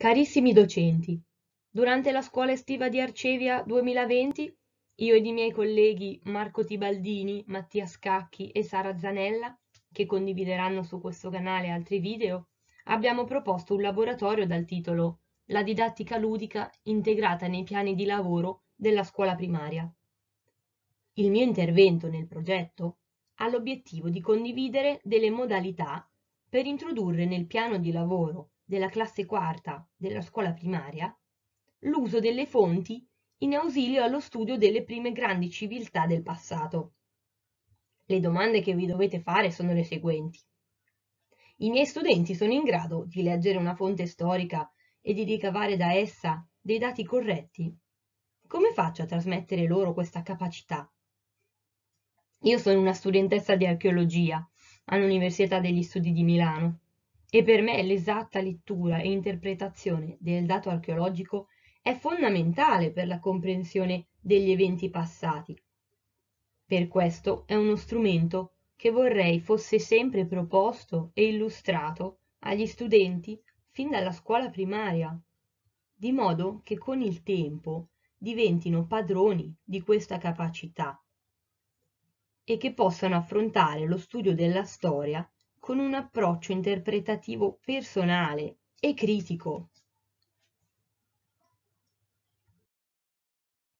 Carissimi docenti, durante la scuola estiva di Arcevia 2020, io ed i miei colleghi Marco Tibaldini, Mattia Scacchi e Sara Zanella, che condivideranno su questo canale altri video, abbiamo proposto un laboratorio dal titolo La didattica ludica integrata nei piani di lavoro della scuola primaria. Il mio intervento nel progetto ha l'obiettivo di condividere delle modalità per introdurre nel piano di lavoro della classe quarta della scuola primaria l'uso delle fonti in ausilio allo studio delle prime grandi civiltà del passato. Le domande che vi dovete fare sono le seguenti. I miei studenti sono in grado di leggere una fonte storica e di ricavare da essa dei dati corretti? Come faccio a trasmettere loro questa capacità? Io sono una studentessa di archeologia all'Università degli Studi di Milano e per me l'esatta lettura e interpretazione del dato archeologico è fondamentale per la comprensione degli eventi passati. Per questo è uno strumento che vorrei fosse sempre proposto e illustrato agli studenti fin dalla scuola primaria, di modo che con il tempo diventino padroni di questa capacità e che possano affrontare lo studio della storia con un approccio interpretativo personale e critico.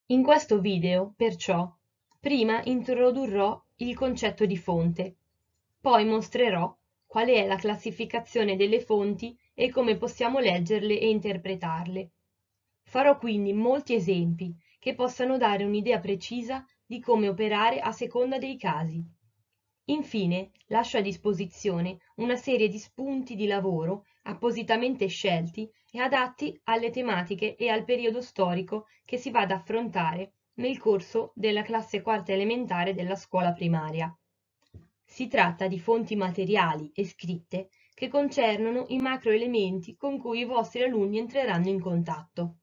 In questo video, perciò, prima introdurrò il concetto di fonte, poi mostrerò quale è la classificazione delle fonti e come possiamo leggerle e interpretarle. Farò quindi molti esempi che possano dare un'idea precisa di come operare a seconda dei casi. Infine, lascio a disposizione una serie di spunti di lavoro appositamente scelti e adatti alle tematiche e al periodo storico che si va ad affrontare nel corso della classe quarta elementare della scuola primaria. Si tratta di fonti materiali e scritte che concernono i macroelementi con cui i vostri alunni entreranno in contatto.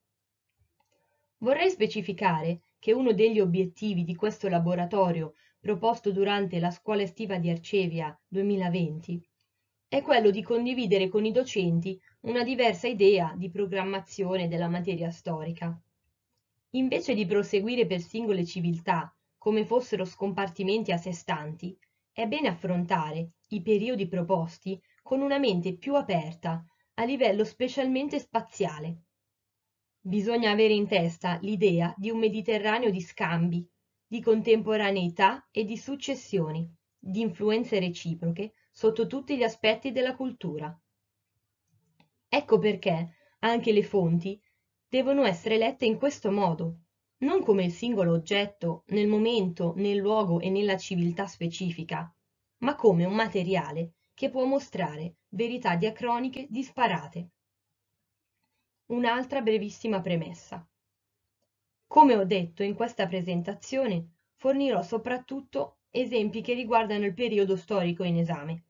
Vorrei specificare che uno degli obiettivi di questo laboratorio proposto durante la scuola estiva di Arcevia 2020 è quello di condividere con i docenti una diversa idea di programmazione della materia storica. Invece di proseguire per singole civiltà come fossero scompartimenti a sé stanti, è bene affrontare i periodi proposti con una mente più aperta a livello specialmente spaziale. Bisogna avere in testa l'idea di un Mediterraneo di scambi, di contemporaneità e di successioni, di influenze reciproche sotto tutti gli aspetti della cultura. Ecco perché anche le fonti devono essere lette in questo modo, non come il singolo oggetto nel momento, nel luogo e nella civiltà specifica, ma come un materiale che può mostrare verità diacroniche disparate. Un'altra brevissima premessa. Come ho detto in questa presentazione, fornirò soprattutto esempi che riguardano il periodo storico in esame,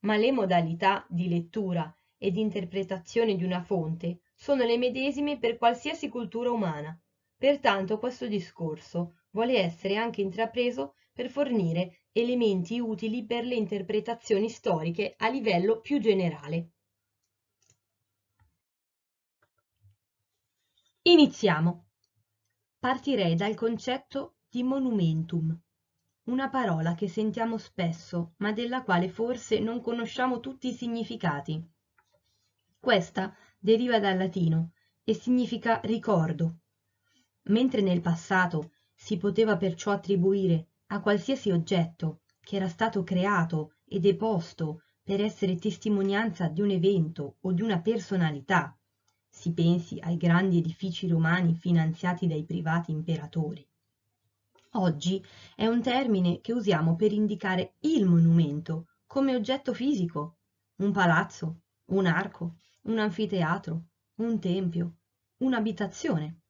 ma le modalità di lettura e di interpretazione di una fonte sono le medesime per qualsiasi cultura umana. Pertanto questo discorso vuole essere anche intrapreso per fornire elementi utili per le interpretazioni storiche a livello più generale. Iniziamo. Partirei dal concetto di monumentum, una parola che sentiamo spesso ma della quale forse non conosciamo tutti i significati. Questa deriva dal latino e significa ricordo. Mentre nel passato si poteva perciò attribuire a qualsiasi oggetto che era stato creato e deposto per essere testimonianza di un evento o di una personalità, si pensi ai grandi edifici romani finanziati dai privati imperatori. Oggi è un termine che usiamo per indicare il monumento come oggetto fisico, un palazzo, un arco, un anfiteatro, un tempio, un'abitazione.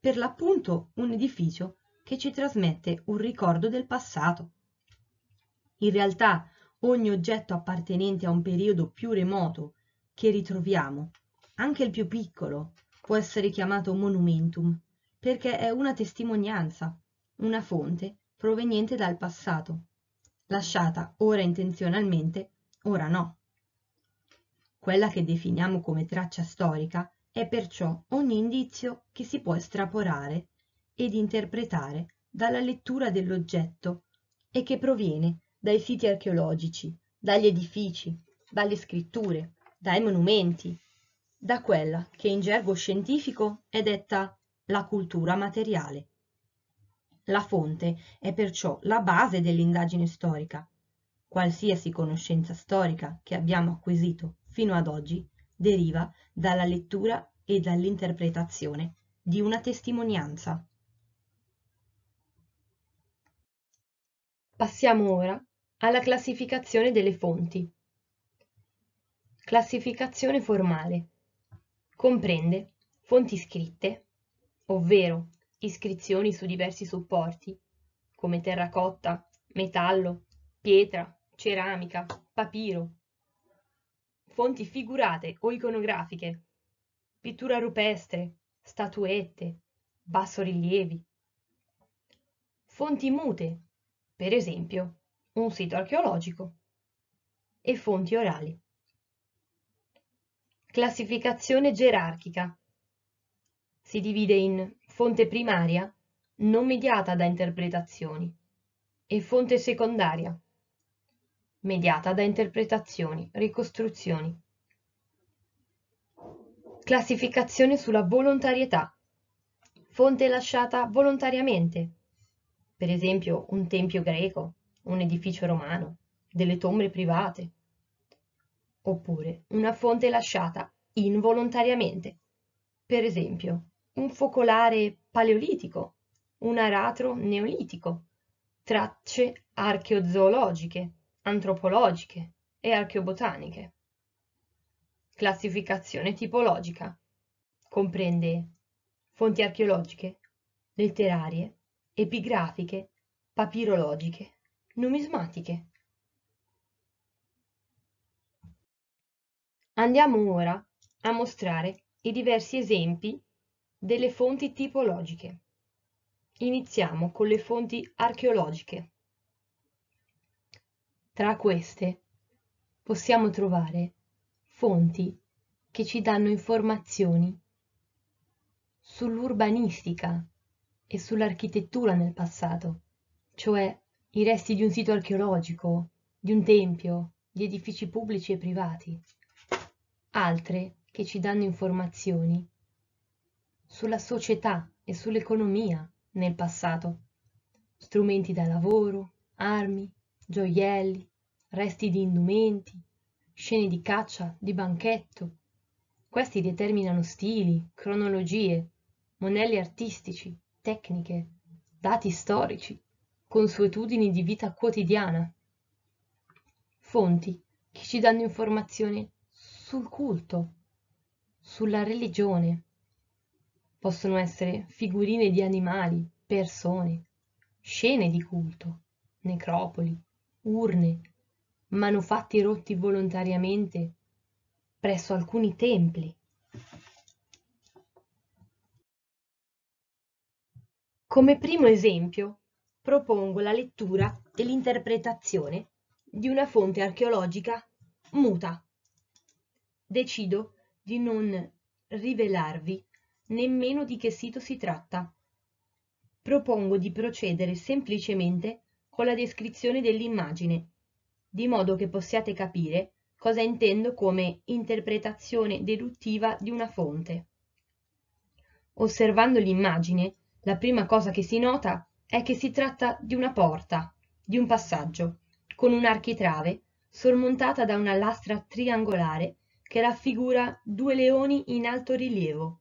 Per l'appunto un edificio che ci trasmette un ricordo del passato. In realtà ogni oggetto appartenente a un periodo più remoto che ritroviamo anche il più piccolo può essere chiamato monumentum perché è una testimonianza, una fonte proveniente dal passato, lasciata ora intenzionalmente, ora no. quella che definiamo come traccia storica, è perciò ogni indizio che si può estrapolare ed interpretare dalla lettura dell'oggetto e che proviene dai siti archeologici, dagli edifici, dalle scritture, dai monumenti, da quella che in gergo scientifico è detta la cultura materiale. La fonte è perciò la base dell'indagine storica. Qualsiasi conoscenza storica che abbiamo acquisito fino ad oggi deriva dalla lettura e dall'interpretazione di una testimonianza. Passiamo ora alla classificazione delle fonti. Classificazione formale. Comprende fonti scritte, ovvero iscrizioni su diversi supporti, come terracotta, metallo, pietra, ceramica, papiro, fonti figurate o iconografiche, pittura rupestre, statuette, bassorilievi, fonti mute, per esempio un sito archeologico, e fonti orali. Classificazione gerarchica. Si divide in fonte primaria, non mediata da interpretazioni, e fonte secondaria, mediata da interpretazioni, ricostruzioni. Classificazione sulla volontarietà. Fonte lasciata volontariamente, per esempio un tempio greco, un edificio romano, delle tombe private, oppure una fonte lasciata involontariamente, per esempio un focolare paleolitico, un aratro neolitico, tracce archeozoologiche, antropologiche e archeobotaniche. Classificazione tipologica. Comprende fonti archeologiche, letterarie, epigrafiche, papirologiche, numismatiche. Andiamo ora a mostrare i diversi esempi delle fonti tipologiche. Iniziamo con le fonti archeologiche. Tra queste possiamo trovare fonti che ci danno informazioni sull'urbanistica e sull'architettura nel passato, cioè i resti di un sito archeologico, di un tempio, di edifici pubblici e privati. Altre che ci danno informazioni sulla società e sull'economia nel passato, strumenti da lavoro, armi, gioielli, resti di indumenti, scene di caccia, di banchetto. Questi determinano stili, cronologie, monelli artistici, tecniche, dati storici, consuetudini di vita quotidiana. Fonti che ci danno informazioni sul culto, sulla religione. Possono essere figurine di animali, persone, scene di culto, necropoli, urne, manufatti rotti volontariamente presso alcuni templi. Come primo esempio propongo la lettura e l'interpretazione di una fonte archeologica muta. Decido di non rivelarvi nemmeno di che sito si tratta. Propongo di procedere semplicemente con la descrizione dell'immagine, di modo che possiate capire cosa intendo come interpretazione deduttiva di una fonte. Osservando l'immagine, la prima cosa che si nota è che si tratta di una porta, di un passaggio, con un'architrave sormontata da una lastra triangolare che raffigura due leoni in alto rilievo.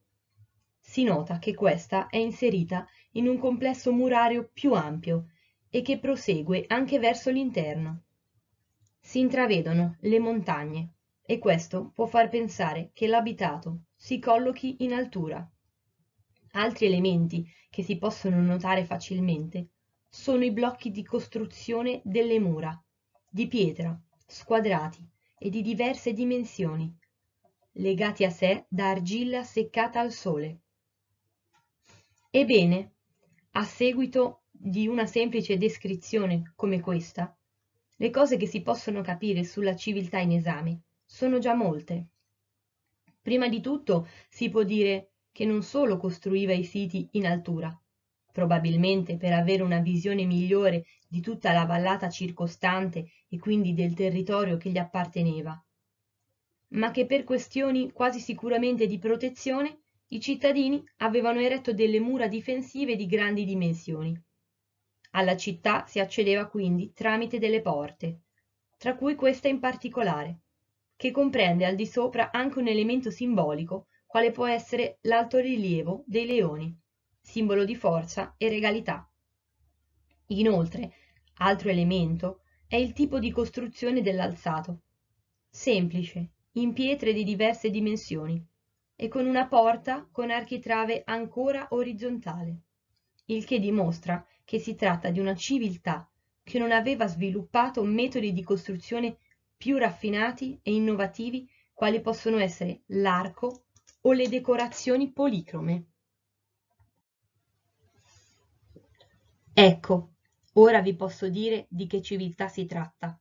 Si nota che questa è inserita in un complesso murario più ampio e che prosegue anche verso l'interno. Si intravedono le montagne e questo può far pensare che l'abitato si collochi in altura. Altri elementi che si possono notare facilmente sono i blocchi di costruzione delle mura, di pietra, squadrati e di diverse dimensioni, legati a sé da argilla seccata al sole. Ebbene, a seguito di una semplice descrizione come questa, le cose che si possono capire sulla civiltà in esame sono già molte. Prima di tutto si può dire che non solo costruiva i siti in altura, probabilmente per avere una visione migliore di tutta la vallata circostante e quindi del territorio che gli apparteneva, ma che per questioni quasi sicuramente di protezione i cittadini avevano eretto delle mura difensive di grandi dimensioni. Alla città si accedeva quindi tramite delle porte, tra cui questa in particolare, che comprende al di sopra anche un elemento simbolico quale può essere l'altorilievo dei leoni, simbolo di forza e regalità. Inoltre, altro elemento è il tipo di costruzione dell'alzato, semplice, in pietre di diverse dimensioni e con una porta con architrave ancora orizzontale, il che dimostra che si tratta di una civiltà che non aveva sviluppato metodi di costruzione più raffinati e innovativi quali possono essere l'arco o le decorazioni policrome. Ecco, ora vi posso dire di che civiltà si tratta.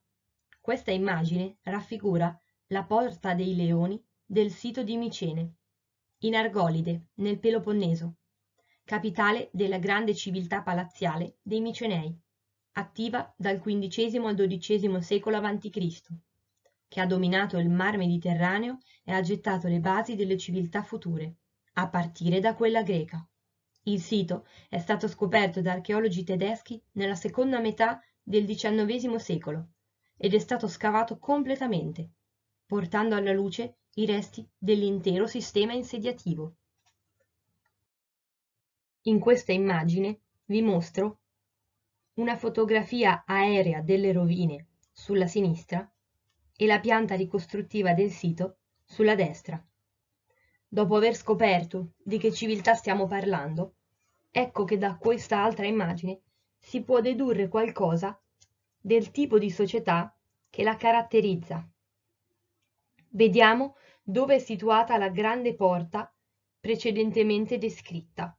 Questa immagine raffigura la Porta dei Leoni del sito di Micene, in Argolide, nel Peloponneso, capitale della grande civiltà palaziale dei Micenei, attiva dal XV al XII secolo a.C., che ha dominato il mar Mediterraneo e ha gettato le basi delle civiltà future, a partire da quella greca. Il sito è stato scoperto da archeologi tedeschi nella seconda metà del XIX secolo ed è stato scavato completamente, portando alla luce i resti dell'intero sistema insediativo. In questa immagine vi mostro una fotografia aerea delle rovine sulla sinistra e la pianta ricostruttiva del sito sulla destra. Dopo aver scoperto di che civiltà stiamo parlando, ecco che da questa altra immagine si può dedurre qualcosa del tipo di società che la caratterizza. Vediamo dove è situata la grande porta precedentemente descritta.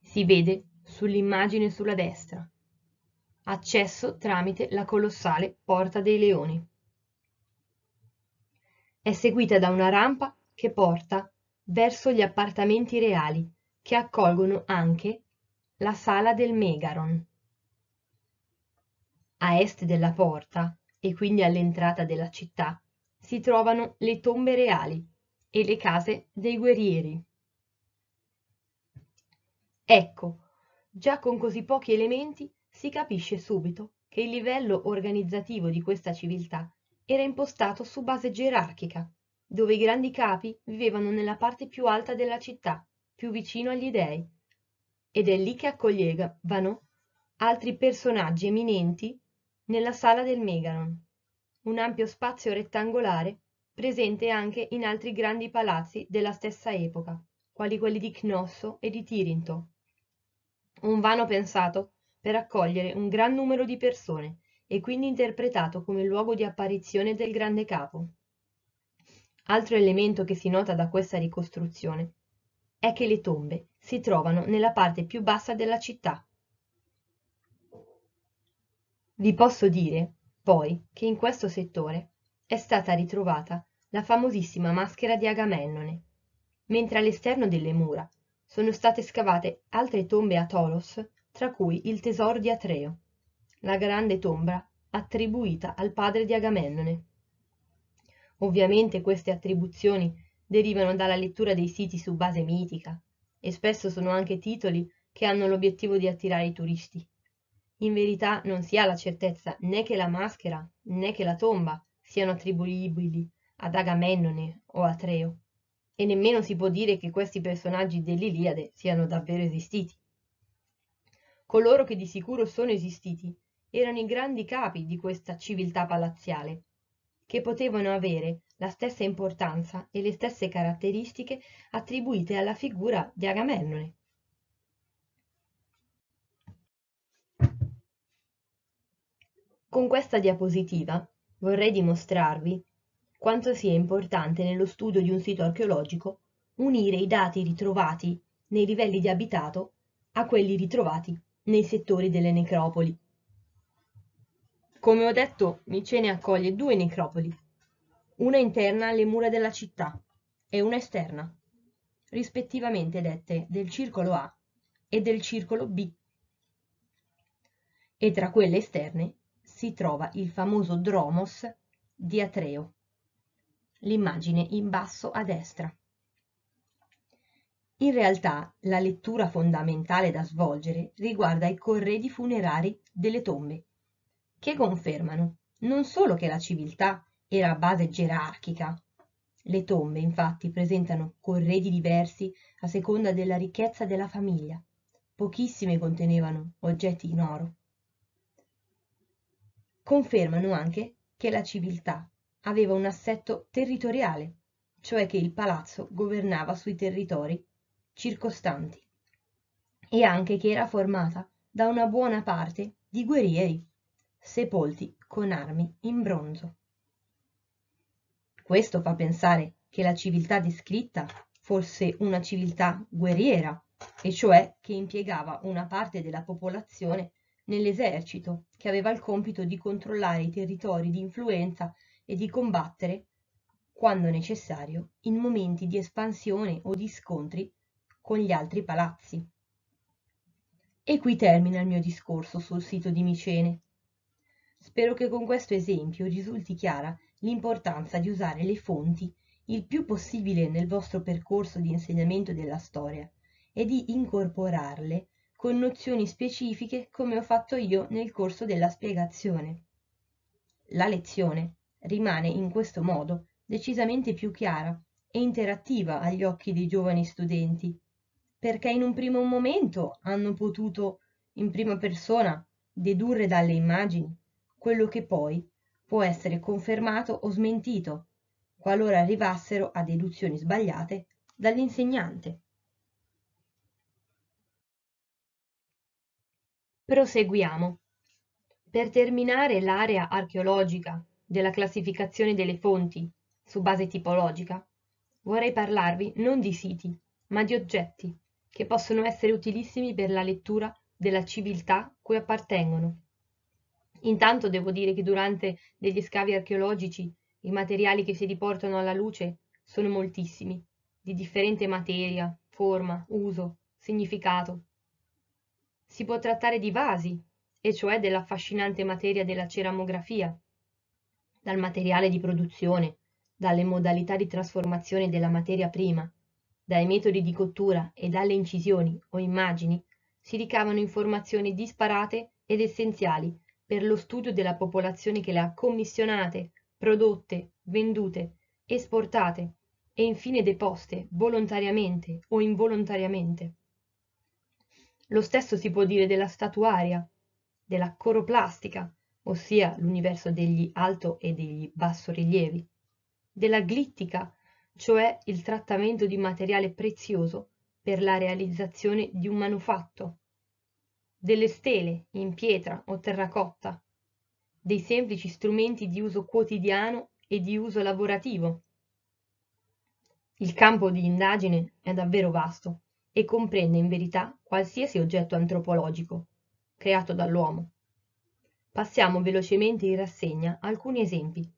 Si vede sull'immagine sulla destra. Accesso tramite la colossale Porta dei Leoni. È seguita da una rampa che porta verso gli appartamenti reali, che accolgono anche la Sala del Megaron. A est della porta, e quindi all'entrata della città, si trovano le tombe reali e le case dei guerrieri. Ecco, già con così pochi elementi si capisce subito che il livello organizzativo di questa civiltà era impostato su base gerarchica, dove i grandi capi vivevano nella parte più alta della città, più vicino agli dei, ed è lì che accoglievano altri personaggi eminenti nella sala del Megaron un ampio spazio rettangolare presente anche in altri grandi palazzi della stessa epoca, quali quelli di Cnosso e di Tirinto. Un vano pensato per accogliere un gran numero di persone e quindi interpretato come luogo di apparizione del grande capo. Altro elemento che si nota da questa ricostruzione è che le tombe si trovano nella parte più bassa della città. Vi posso dire poi che in questo settore è stata ritrovata la famosissima maschera di Agamennone, mentre all'esterno delle mura sono state scavate altre tombe a Tolos, tra cui il tesoro di Atreo, la grande tomba attribuita al padre di Agamennone. Ovviamente queste attribuzioni derivano dalla lettura dei siti su base mitica e spesso sono anche titoli che hanno l'obiettivo di attirare i turisti. In verità non si ha la certezza né che la maschera né che la tomba siano attribuibili ad Agamennone o Atreo, e nemmeno si può dire che questi personaggi dell'Iliade siano davvero esistiti. Coloro che di sicuro sono esistiti erano i grandi capi di questa civiltà palaziale, che potevano avere la stessa importanza e le stesse caratteristiche attribuite alla figura di Agamennone. Con questa diapositiva vorrei dimostrarvi quanto sia importante nello studio di un sito archeologico unire i dati ritrovati nei livelli di abitato a quelli ritrovati nei settori delle necropoli. Come ho detto, Micene accoglie due necropoli, una interna alle mura della città e una esterna, rispettivamente dette del circolo A e del circolo B. E tra quelle esterne si trova il famoso dromos di Atreo, l'immagine in basso a destra. In realtà la lettura fondamentale da svolgere riguarda i corredi funerari delle tombe, che confermano non solo che la civiltà era a base gerarchica. Le tombe infatti presentano corredi diversi a seconda della ricchezza della famiglia. Pochissime contenevano oggetti in oro. Confermano anche che la civiltà aveva un assetto territoriale, cioè che il palazzo governava sui territori circostanti e anche che era formata da una buona parte di guerrieri sepolti con armi in bronzo. Questo fa pensare che la civiltà descritta fosse una civiltà guerriera, e cioè che impiegava una parte della popolazione nell'esercito, che aveva il compito di controllare i territori di influenza e di combattere, quando necessario, in momenti di espansione o di scontri con gli altri palazzi. E qui termina il mio discorso sul sito di Micene. Spero che con questo esempio risulti chiara l'importanza di usare le fonti il più possibile nel vostro percorso di insegnamento della storia e di incorporarle con nozioni specifiche come ho fatto io nel corso della spiegazione. La lezione rimane in questo modo decisamente più chiara e interattiva agli occhi dei giovani studenti, perché in un primo momento hanno potuto in prima persona dedurre dalle immagini quello che poi può essere confermato o smentito, qualora arrivassero a deduzioni sbagliate dall'insegnante. Proseguiamo. Per terminare l'area archeologica della classificazione delle fonti su base tipologica, vorrei parlarvi non di siti, ma di oggetti che possono essere utilissimi per la lettura della civiltà cui appartengono Intanto devo dire che durante degli scavi archeologici i materiali che si riportano alla luce sono moltissimi, di differente materia, forma, uso, significato. Si può trattare di vasi, e cioè dell'affascinante materia della ceramografia, dal materiale di produzione, dalle modalità di trasformazione della materia prima, dai metodi di cottura e dalle incisioni o immagini si ricavano informazioni disparate ed essenziali per lo studio della popolazione che le ha commissionate, prodotte, vendute, esportate e infine deposte volontariamente o involontariamente. Lo stesso si può dire della statuaria, della coroplastica, ossia l'universo degli alto e degli bassorilievi, della glittica, cioè il trattamento di materiale prezioso per la realizzazione di un manufatto, delle stele in pietra o terracotta, dei semplici strumenti di uso quotidiano e di uso lavorativo. Il campo di indagine è davvero vasto e comprende in verità qualsiasi oggetto antropologico creato dall'uomo. Passiamo velocemente in rassegna alcuni esempi.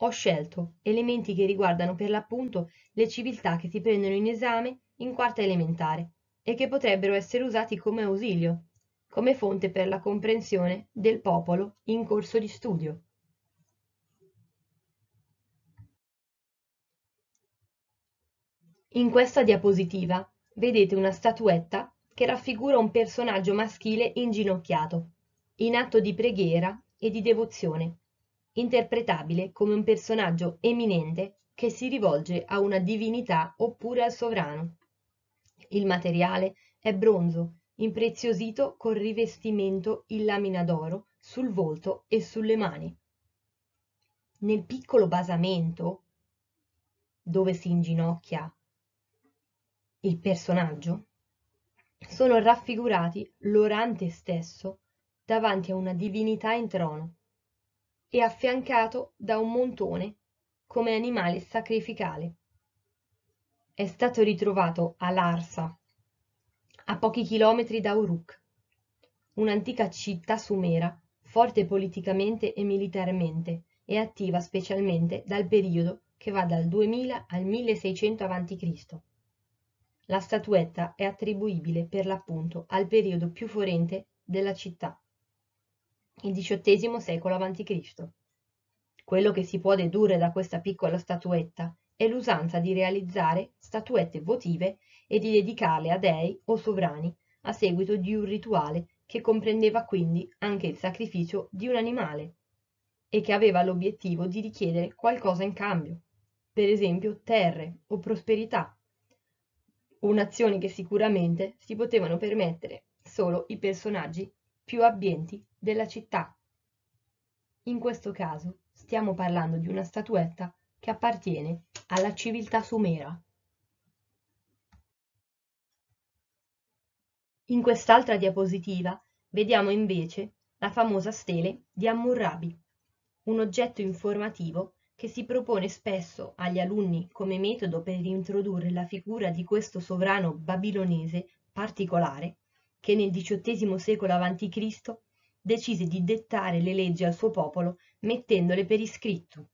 Ho scelto elementi che riguardano per l'appunto le civiltà che si prendono in esame in quarta elementare e che potrebbero essere usati come ausilio come fonte per la comprensione del popolo in corso di studio. In questa diapositiva vedete una statuetta che raffigura un personaggio maschile inginocchiato, in atto di preghiera e di devozione, interpretabile come un personaggio eminente che si rivolge a una divinità oppure al sovrano. Il materiale è bronzo impreziosito col rivestimento in lamina d'oro sul volto e sulle mani. Nel piccolo basamento, dove si inginocchia il personaggio, sono raffigurati l'orante stesso davanti a una divinità in trono e affiancato da un montone come animale sacrificale. È stato ritrovato a Larsa, a pochi chilometri da Uruk, un'antica città sumera, forte politicamente e militarmente, e attiva specialmente dal periodo che va dal 2000 al 1600 a.C. La statuetta è attribuibile per l'appunto al periodo più forente della città, il XVIII secolo a.C. Quello che si può dedurre da questa piccola statuetta è l'usanza di realizzare statuette votive e di dedicarle a dei o sovrani a seguito di un rituale che comprendeva quindi anche il sacrificio di un animale e che aveva l'obiettivo di richiedere qualcosa in cambio, per esempio terre o prosperità un'azione che sicuramente si potevano permettere solo i personaggi più abbienti della città. In questo caso stiamo parlando di una statuetta che appartiene alla civiltà sumera. In quest'altra diapositiva vediamo invece la famosa stele di Hammurabi, un oggetto informativo che si propone spesso agli alunni come metodo per introdurre la figura di questo sovrano babilonese particolare che nel XVIII secolo a.C. decise di dettare le leggi al suo popolo mettendole per iscritto.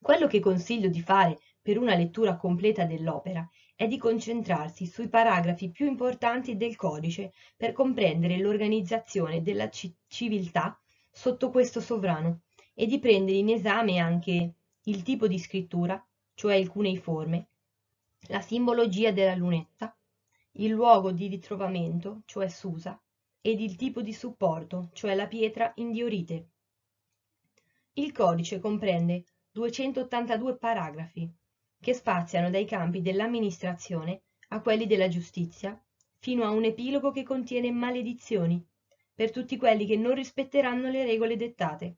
Quello che consiglio di fare per una lettura completa dell'opera è di concentrarsi sui paragrafi più importanti del codice per comprendere l'organizzazione della civiltà sotto questo sovrano e di prendere in esame anche il tipo di scrittura, cioè il cuneiforme, la simbologia della lunetta, il luogo di ritrovamento, cioè Susa, ed il tipo di supporto, cioè la pietra indiorite. Il codice comprende 282 paragrafi che spaziano dai campi dell'amministrazione a quelli della giustizia, fino a un epilogo che contiene maledizioni per tutti quelli che non rispetteranno le regole dettate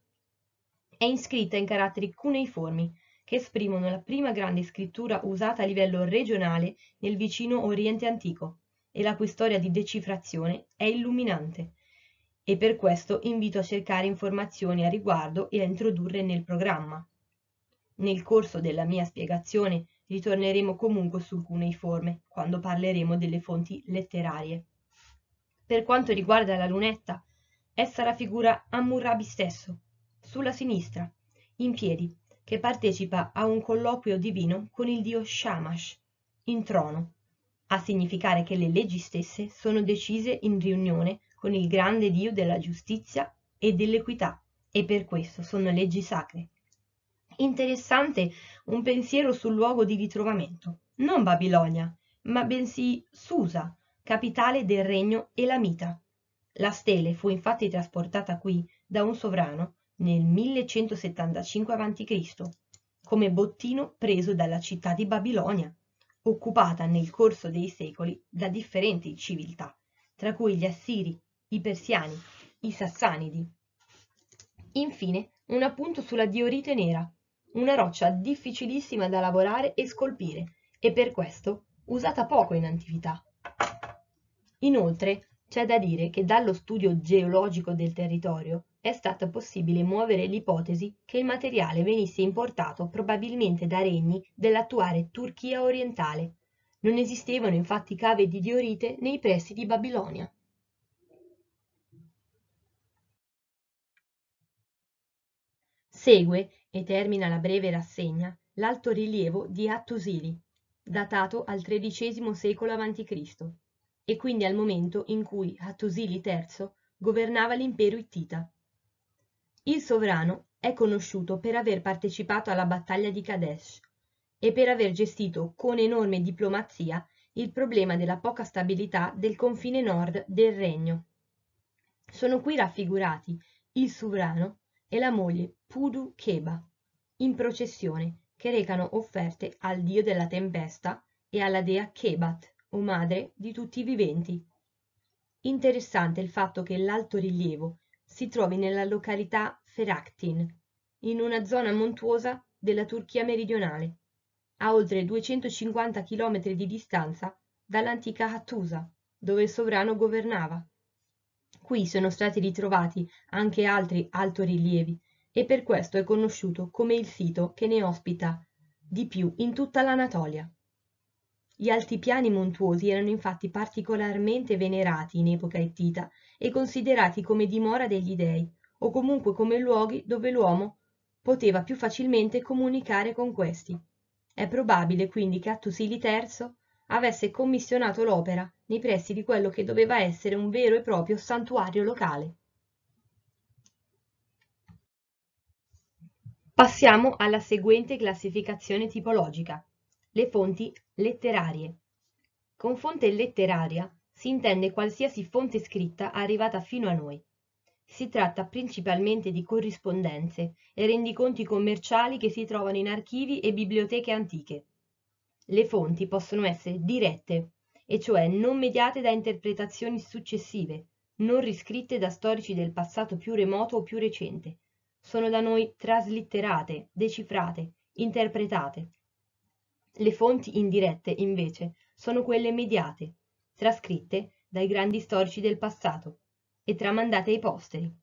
è iscritta in caratteri cuneiformi che esprimono la prima grande scrittura usata a livello regionale nel vicino Oriente antico e la cui storia di decifrazione è illuminante e per questo invito a cercare informazioni a riguardo e a introdurre nel programma. Nel corso della mia spiegazione ritorneremo comunque sul cuneiforme quando parleremo delle fonti letterarie. Per quanto riguarda la lunetta, essa raffigura Hammurabi stesso, sulla sinistra, in piedi, che partecipa a un colloquio divino con il dio Shamash, in trono, a significare che le leggi stesse sono decise in riunione con il grande dio della giustizia e dell'equità, e per questo sono leggi sacre. Interessante un pensiero sul luogo di ritrovamento, non Babilonia, ma bensì Susa, capitale del regno Elamita. La stele fu infatti trasportata qui da un sovrano nel 1175 a.C. come bottino preso dalla città di Babilonia, occupata nel corso dei secoli da differenti civiltà, tra cui gli Assiri, i Persiani, i Sassanidi. Infine, un appunto sulla diorite nera, una roccia difficilissima da lavorare e scolpire, e per questo usata poco in antichità. Inoltre, c'è da dire che dallo studio geologico del territorio è stato possibile muovere l'ipotesi che il materiale venisse importato probabilmente da regni dell'attuale Turchia orientale. Non esistevano infatti cave di diorite nei pressi di Babilonia. Segue, e termina la breve rassegna, l'altorilievo di Hattusili, datato al XIII secolo a.C., e quindi al momento in cui Hattusili III governava l'impero ittita. Il sovrano è conosciuto per aver partecipato alla battaglia di Kadesh e per aver gestito con enorme diplomazia il problema della poca stabilità del confine nord del regno. Sono qui raffigurati il sovrano e la moglie Pudu Keba in processione che recano offerte al dio della tempesta e alla dea Kebat o madre di tutti i viventi. Interessante il fatto che l'alto rilievo si trovi nella località Feraktin, in una zona montuosa della Turchia meridionale, a oltre 250 km di distanza dall'antica Hattusa, dove il sovrano governava. Qui sono stati ritrovati anche altri altorilievi e per questo è conosciuto come il sito che ne ospita di più in tutta l'Anatolia. Gli altipiani montuosi erano infatti particolarmente venerati in epoca ittita e considerati come dimora degli dei, o comunque come luoghi dove l'uomo poteva più facilmente comunicare con questi. È probabile quindi che Attusili III avesse commissionato l'opera nei pressi di quello che doveva essere un vero e proprio santuario locale. Passiamo alla seguente classificazione tipologica. Le fonti letterarie. Con fonte letteraria si intende qualsiasi fonte scritta arrivata fino a noi. Si tratta principalmente di corrispondenze e rendiconti commerciali che si trovano in archivi e biblioteche antiche. Le fonti possono essere dirette, e cioè non mediate da interpretazioni successive, non riscritte da storici del passato più remoto o più recente. Sono da noi traslitterate, decifrate, interpretate. Le fonti indirette, invece, sono quelle mediate, trascritte dai grandi storici del passato e tramandate ai posteri.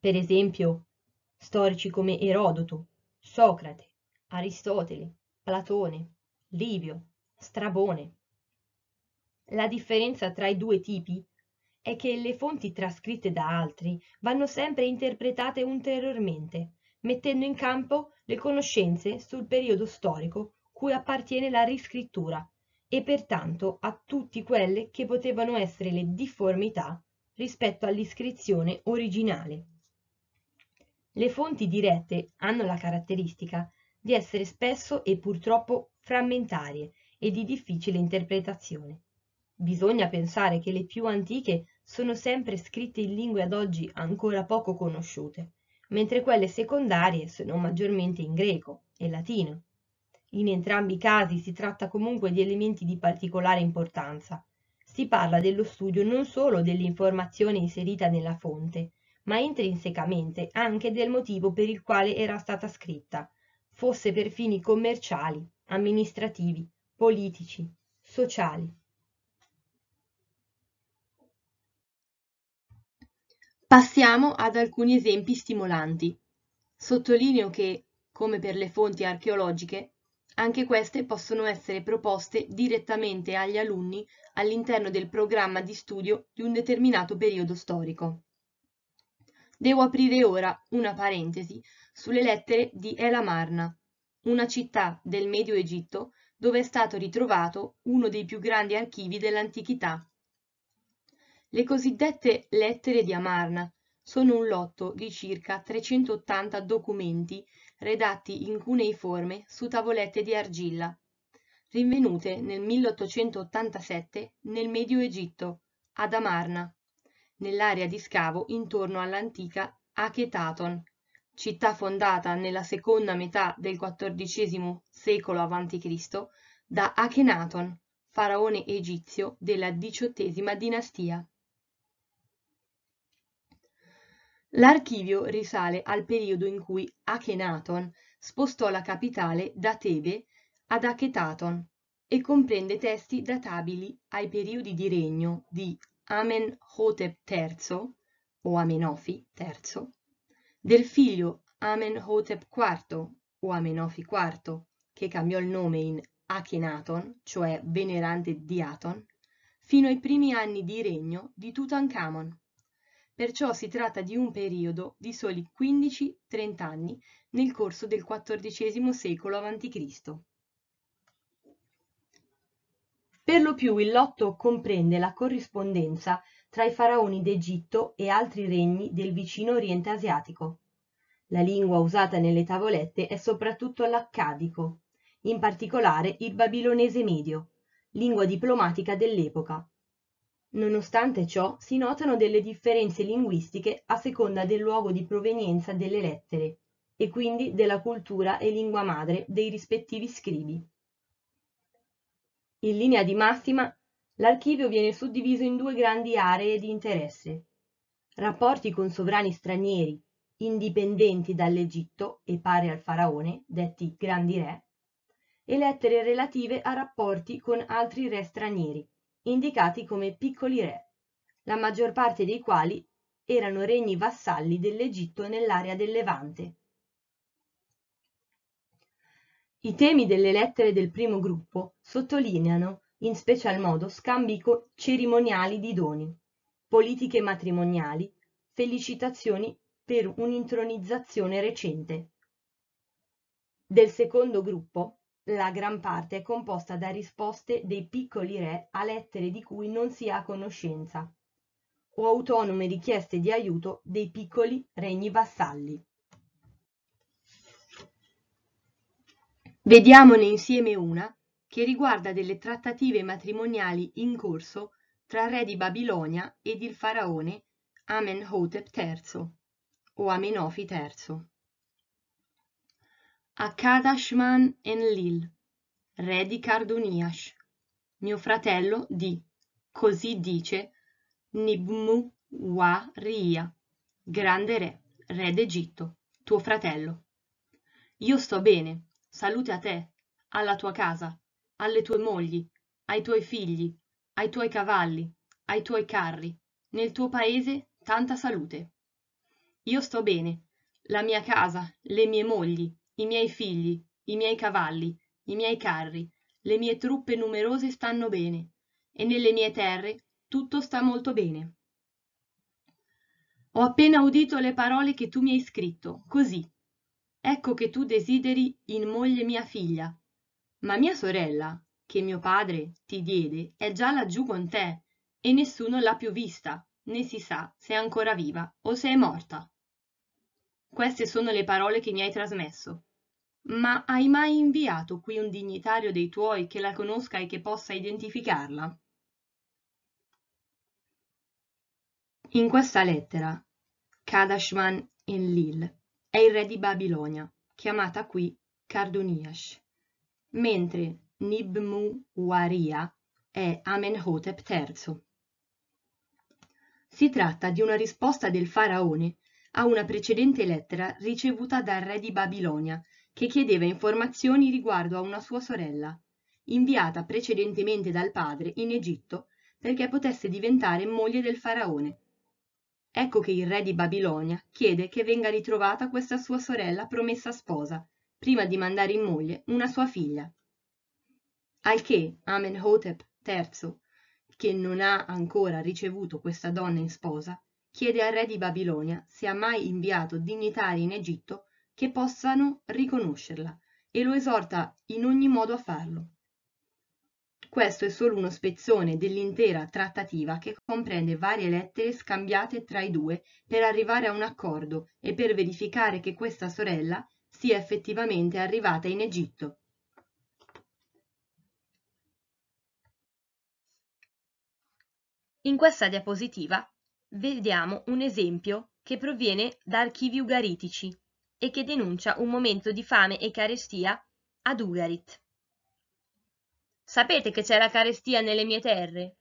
Per esempio, storici come Erodoto, Socrate, Aristotele, Platone, Livio, Strabone. La differenza tra i due tipi è che le fonti trascritte da altri vanno sempre interpretate ulteriormente, mettendo in campo le conoscenze sul periodo storico cui appartiene la riscrittura e pertanto a tutti quelle che potevano essere le difformità rispetto all'iscrizione originale. Le fonti dirette hanno la caratteristica di essere spesso e purtroppo frammentarie e di difficile interpretazione. Bisogna pensare che le più antiche sono sempre scritte in lingue ad oggi ancora poco conosciute, mentre quelle secondarie sono maggiormente in greco e latino. In entrambi i casi si tratta comunque di elementi di particolare importanza. Si parla dello studio non solo dell'informazione inserita nella fonte, ma intrinsecamente anche del motivo per il quale era stata scritta, fosse per fini commerciali, amministrativi, politici, sociali. Passiamo ad alcuni esempi stimolanti. Sottolineo che, come per le fonti archeologiche, anche queste possono essere proposte direttamente agli alunni all'interno del programma di studio di un determinato periodo storico. Devo aprire ora una parentesi sulle lettere di El Amarna, una città del Medio Egitto dove è stato ritrovato uno dei più grandi archivi dell'antichità. Le cosiddette lettere di Amarna sono un lotto di circa 380 documenti redatti in cuneiforme su tavolette di argilla, rinvenute nel 1887 nel Medio Egitto, ad Amarna, nell'area di scavo intorno all'antica Achetaton, città fondata nella seconda metà del XIV secolo a.C. da Akhenaton, faraone egizio della XVIII dinastia. L'archivio risale al periodo in cui Akhenaton spostò la capitale da Tebe ad Akhetaton e comprende testi databili ai periodi di regno di Amenhotep III o Amenofi III, del figlio Amenhotep IV o Amenofi IV, che cambiò il nome in Akhenaton, cioè venerante di Aton, fino ai primi anni di regno di Tutankhamon perciò si tratta di un periodo di soli 15-30 anni nel corso del XIV secolo a.C. Per lo più il lotto comprende la corrispondenza tra i faraoni d'Egitto e altri regni del vicino Oriente asiatico. La lingua usata nelle tavolette è soprattutto l'accadico, in particolare il babilonese medio, lingua diplomatica dell'epoca, Nonostante ciò si notano delle differenze linguistiche a seconda del luogo di provenienza delle lettere e quindi della cultura e lingua madre dei rispettivi scribi. In linea di massima, l'archivio viene suddiviso in due grandi aree di interesse. Rapporti con sovrani stranieri, indipendenti dall'Egitto e pari al faraone, detti grandi re, e lettere relative a rapporti con altri re stranieri, indicati come piccoli re, la maggior parte dei quali erano regni vassalli dell'Egitto nell'area del Levante. I temi delle lettere del primo gruppo sottolineano in special modo scambi cerimoniali di doni, politiche matrimoniali, felicitazioni per un'intronizzazione recente. Del secondo gruppo, la gran parte è composta da risposte dei piccoli re a lettere di cui non si ha conoscenza, o autonome richieste di aiuto dei piccoli regni vassalli. Vediamone insieme una che riguarda delle trattative matrimoniali in corso tra re di Babilonia ed il faraone Amenhotep III o Amenofi III. Akadashman Enlil, re di Carduniash, mio fratello di, così dice, Nibmu wa Ria, grande re, re d'Egitto, tuo fratello. Io sto bene, salute a te, alla tua casa, alle tue mogli, ai tuoi figli, ai tuoi cavalli, ai tuoi carri, nel tuo paese tanta salute. Io sto bene, la mia casa, le mie mogli, i miei figli, i miei cavalli, i miei carri, le mie truppe numerose stanno bene, e nelle mie terre tutto sta molto bene. Ho appena udito le parole che tu mi hai scritto, così. Ecco che tu desideri in moglie mia figlia, ma mia sorella, che mio padre ti diede, è già laggiù con te, e nessuno l'ha più vista, né si sa se è ancora viva o se è morta. Queste sono le parole che mi hai trasmesso. Ma hai mai inviato qui un dignitario dei tuoi che la conosca e che possa identificarla? In questa lettera, Kadashman Enlil è il re di Babilonia, chiamata qui Carduniash, mentre Nibmu Waria è Amenhotep III. Si tratta di una risposta del faraone a una precedente lettera ricevuta dal re di Babilonia che chiedeva informazioni riguardo a una sua sorella, inviata precedentemente dal padre in Egitto perché potesse diventare moglie del faraone. Ecco che il re di Babilonia chiede che venga ritrovata questa sua sorella promessa sposa, prima di mandare in moglie una sua figlia. Al che Amenhotep III che non ha ancora ricevuto questa donna in sposa, chiede al re di Babilonia se ha mai inviato dignitari in Egitto che possano riconoscerla e lo esorta in ogni modo a farlo. Questo è solo uno spezzone dell'intera trattativa che comprende varie lettere scambiate tra i due per arrivare a un accordo e per verificare che questa sorella sia effettivamente arrivata in Egitto. In questa diapositiva vediamo un esempio che proviene da archivi ugaritici e che denuncia un momento di fame e carestia ad Ugarit. Sapete che c'è la carestia nelle mie terre?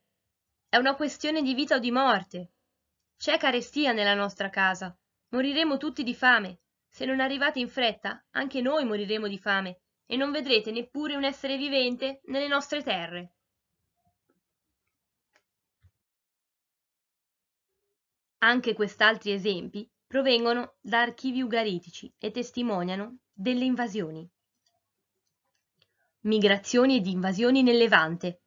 È una questione di vita o di morte. C'è carestia nella nostra casa. Moriremo tutti di fame. Se non arrivate in fretta, anche noi moriremo di fame e non vedrete neppure un essere vivente nelle nostre terre. Anche quest'altri esempi provengono da archivi ugaritici e testimoniano delle invasioni. Migrazioni ed invasioni nel Levante.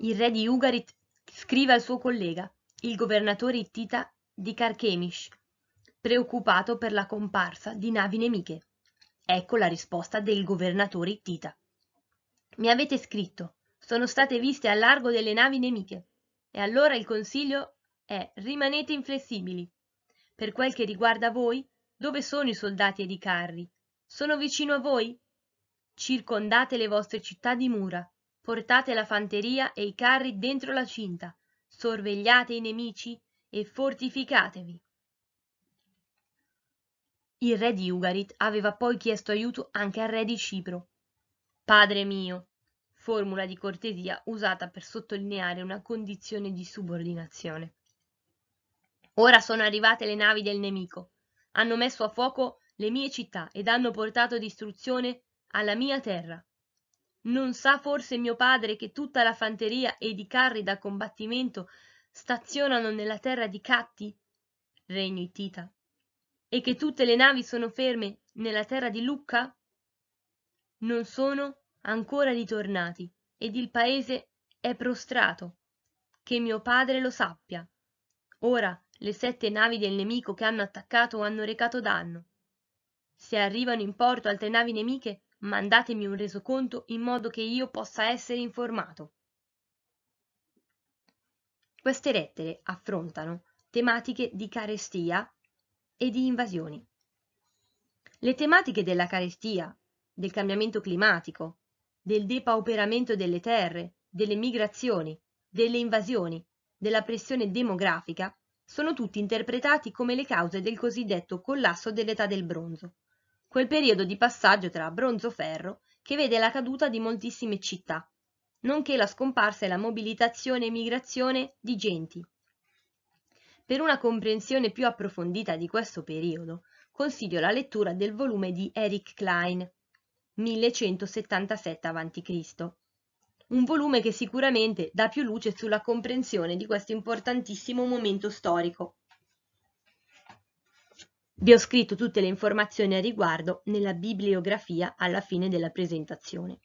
Il re di Ugarit scrive al suo collega, il governatore ittita di Carchemish, preoccupato per la comparsa di navi nemiche. Ecco la risposta del governatore ittita. Mi avete scritto, sono state viste al largo delle navi nemiche. E allora il consiglio è rimanete inflessibili. Per quel che riguarda voi, dove sono i soldati ed i carri? Sono vicino a voi? Circondate le vostre città di mura, portate la fanteria e i carri dentro la cinta, sorvegliate i nemici e fortificatevi. Il re di Ugarit aveva poi chiesto aiuto anche al re di Cipro. Padre mio, formula di cortesia usata per sottolineare una condizione di subordinazione. Ora sono arrivate le navi del nemico. Hanno messo a fuoco le mie città ed hanno portato distruzione alla mia terra. Non sa forse mio padre che tutta la fanteria ed i carri da combattimento stazionano nella terra di Catti, regno Ittita, e che tutte le navi sono ferme nella terra di Lucca? Non sono ancora ritornati ed il paese è prostrato. Che mio padre lo sappia. Ora le sette navi del nemico che hanno attaccato o hanno recato danno. Se arrivano in porto altre navi nemiche, mandatemi un resoconto in modo che io possa essere informato. Queste lettere affrontano tematiche di carestia e di invasioni. Le tematiche della carestia, del cambiamento climatico, del depauperamento delle terre, delle migrazioni, delle invasioni, della pressione demografica sono tutti interpretati come le cause del cosiddetto collasso dell'età del bronzo, quel periodo di passaggio tra bronzo-ferro che vede la caduta di moltissime città, nonché la scomparsa e la mobilitazione e migrazione di genti. Per una comprensione più approfondita di questo periodo, consiglio la lettura del volume di Eric Klein, 1177 a.C., un volume che sicuramente dà più luce sulla comprensione di questo importantissimo momento storico. Vi ho scritto tutte le informazioni a riguardo nella bibliografia alla fine della presentazione.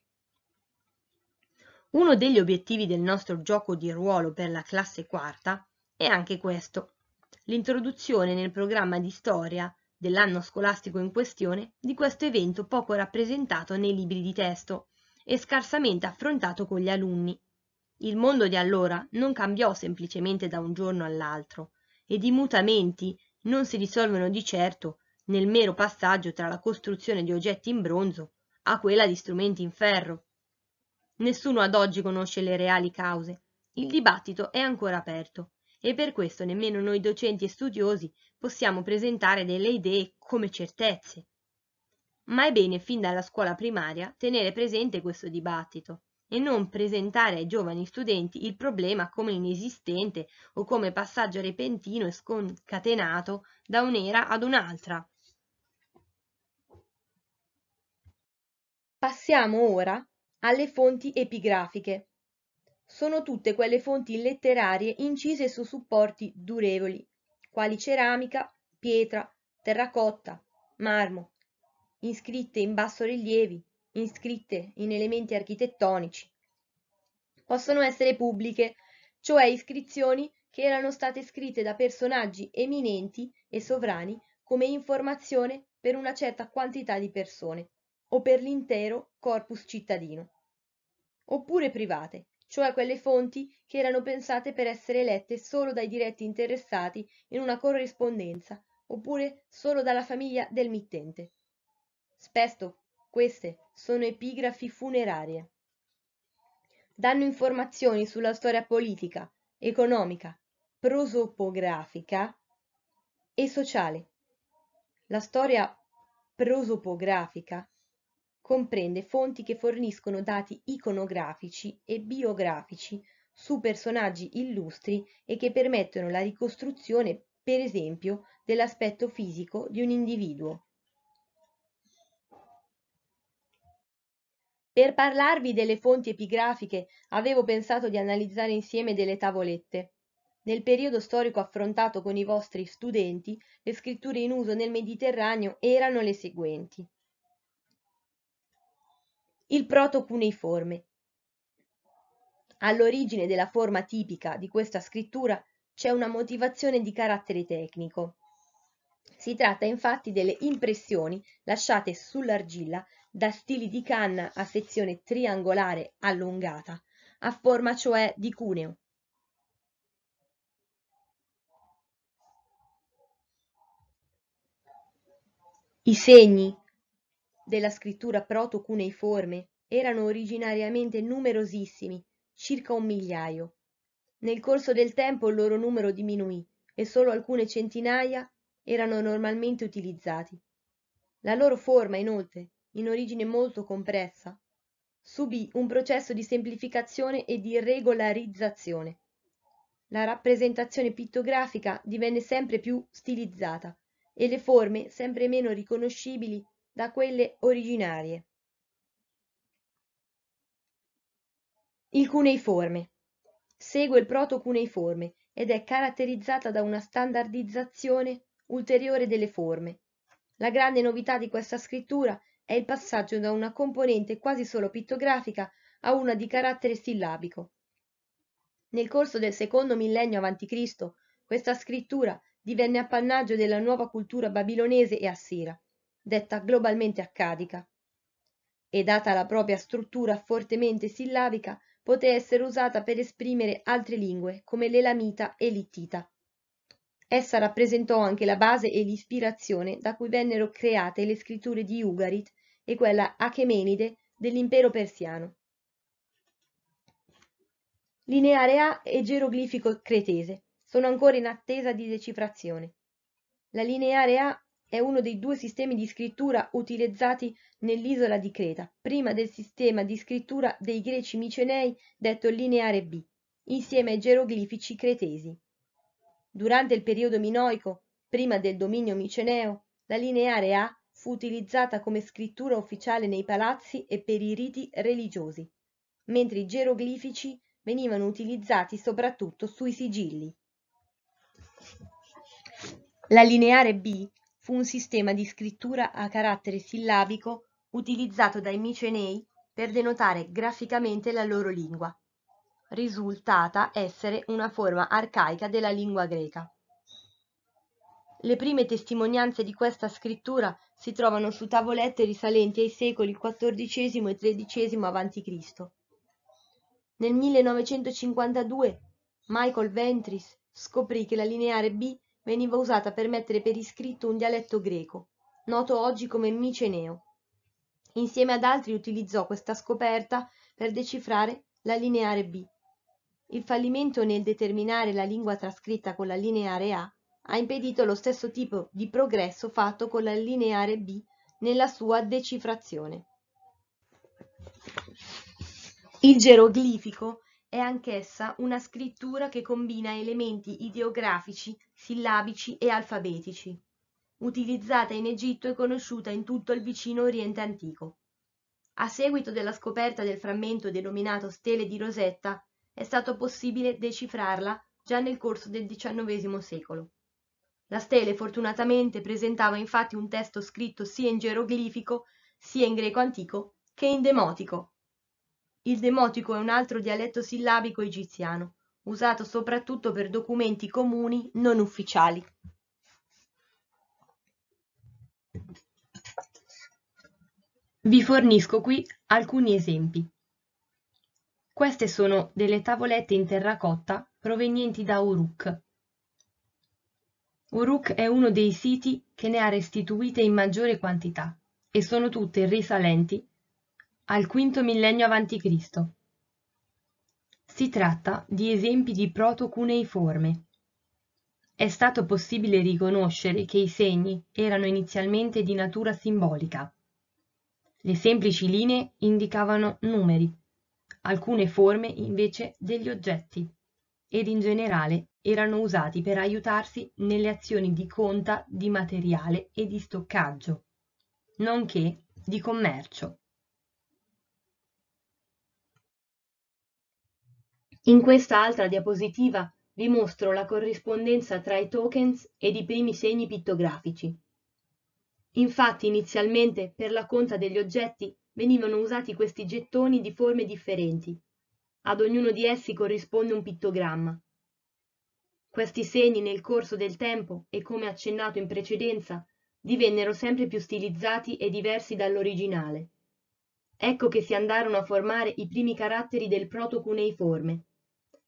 Uno degli obiettivi del nostro gioco di ruolo per la classe quarta è anche questo, l'introduzione nel programma di storia dell'anno scolastico in questione di questo evento poco rappresentato nei libri di testo e scarsamente affrontato con gli alunni. Il mondo di allora non cambiò semplicemente da un giorno all'altro ed i mutamenti non si risolvono di certo nel mero passaggio tra la costruzione di oggetti in bronzo a quella di strumenti in ferro. Nessuno ad oggi conosce le reali cause. Il dibattito è ancora aperto e per questo nemmeno noi docenti e studiosi possiamo presentare delle idee come certezze ma è bene fin dalla scuola primaria tenere presente questo dibattito e non presentare ai giovani studenti il problema come inesistente o come passaggio repentino e sconcatenato da un'era ad un'altra. Passiamo ora alle fonti epigrafiche. Sono tutte quelle fonti letterarie incise su supporti durevoli, quali ceramica, pietra, terracotta, marmo, iscritte in bassorilievi, iscritte in elementi architettonici. Possono essere pubbliche, cioè iscrizioni che erano state scritte da personaggi eminenti e sovrani come informazione per una certa quantità di persone o per l'intero corpus cittadino. Oppure private, cioè quelle fonti che erano pensate per essere lette solo dai diretti interessati in una corrispondenza oppure solo dalla famiglia del mittente. Spesso queste sono epigrafi funerarie. Danno informazioni sulla storia politica, economica, prosopografica e sociale. La storia prosopografica comprende fonti che forniscono dati iconografici e biografici su personaggi illustri e che permettono la ricostruzione, per esempio, dell'aspetto fisico di un individuo. Per parlarvi delle fonti epigrafiche avevo pensato di analizzare insieme delle tavolette. Nel periodo storico affrontato con i vostri studenti, le scritture in uso nel Mediterraneo erano le seguenti. Il protocuneiforme. All'origine della forma tipica di questa scrittura c'è una motivazione di carattere tecnico. Si tratta infatti delle impressioni lasciate sull'argilla da stili di canna a sezione triangolare allungata, a forma cioè di cuneo. I segni della scrittura proto-cuneiforme erano originariamente numerosissimi, circa un migliaio. Nel corso del tempo il loro numero diminuì e solo alcune centinaia erano normalmente utilizzati. La loro forma, inoltre, in origine molto compressa, subì un processo di semplificazione e di regolarizzazione. La rappresentazione pittografica divenne sempre più stilizzata e le forme sempre meno riconoscibili da quelle originarie. Il cuneiforme segue il proto-cuneiforme ed è caratterizzata da una standardizzazione ulteriore delle forme. La grande novità di questa scrittura è il passaggio da una componente quasi solo pittografica a una di carattere sillabico. Nel corso del secondo millennio a.C., questa scrittura divenne appannaggio della nuova cultura babilonese e assira, detta globalmente accadica, e data la propria struttura fortemente sillabica, poté essere usata per esprimere altre lingue come l'elamita e l'ittita. Essa rappresentò anche la base e l'ispirazione da cui vennero create le scritture di Ugarit e quella achemenide dell'impero persiano. Lineare A e geroglifico cretese sono ancora in attesa di decifrazione. La lineare A è uno dei due sistemi di scrittura utilizzati nell'isola di Creta, prima del sistema di scrittura dei greci micenei detto lineare B, insieme ai geroglifici cretesi. Durante il periodo minoico, prima del dominio miceneo, la lineare A fu utilizzata come scrittura ufficiale nei palazzi e per i riti religiosi, mentre i geroglifici venivano utilizzati soprattutto sui sigilli. La lineare B fu un sistema di scrittura a carattere sillabico utilizzato dai micenei per denotare graficamente la loro lingua, risultata essere una forma arcaica della lingua greca. Le prime testimonianze di questa scrittura si trovano su tavolette risalenti ai secoli XIV e XIII a.C. Nel 1952 Michael Ventris scoprì che la lineare B veniva usata per mettere per iscritto un dialetto greco, noto oggi come miceneo. Insieme ad altri utilizzò questa scoperta per decifrare la lineare B. Il fallimento nel determinare la lingua trascritta con la lineare A ha impedito lo stesso tipo di progresso fatto con la lineare B nella sua decifrazione. Il geroglifico è anch'essa una scrittura che combina elementi ideografici, sillabici e alfabetici. Utilizzata in Egitto e conosciuta in tutto il vicino Oriente antico. A seguito della scoperta del frammento denominato Stele di Rosetta, è stato possibile decifrarla già nel corso del XIX secolo. La stele fortunatamente presentava infatti un testo scritto sia in geroglifico, sia in greco antico, che in demotico, il demotico è un altro dialetto sillabico egiziano, usato soprattutto per documenti comuni non ufficiali. Vi fornisco qui alcuni esempi. Queste sono delle tavolette in terracotta provenienti da Uruk. Uruk è uno dei siti che ne ha restituite in maggiore quantità e sono tutte risalenti al V millennio a.C. Si tratta di esempi di proto-cuneiforme. È stato possibile riconoscere che i segni erano inizialmente di natura simbolica. Le semplici linee indicavano numeri, alcune forme invece degli oggetti, ed in generale erano usati per aiutarsi nelle azioni di conta di materiale e di stoccaggio, nonché di commercio. In questa altra diapositiva vi mostro la corrispondenza tra i tokens ed i primi segni pittografici. Infatti inizialmente per la conta degli oggetti venivano usati questi gettoni di forme differenti. Ad ognuno di essi corrisponde un pittogramma. Questi segni nel corso del tempo e come accennato in precedenza divennero sempre più stilizzati e diversi dall'originale. Ecco che si andarono a formare i primi caratteri del proto-cuneiforme,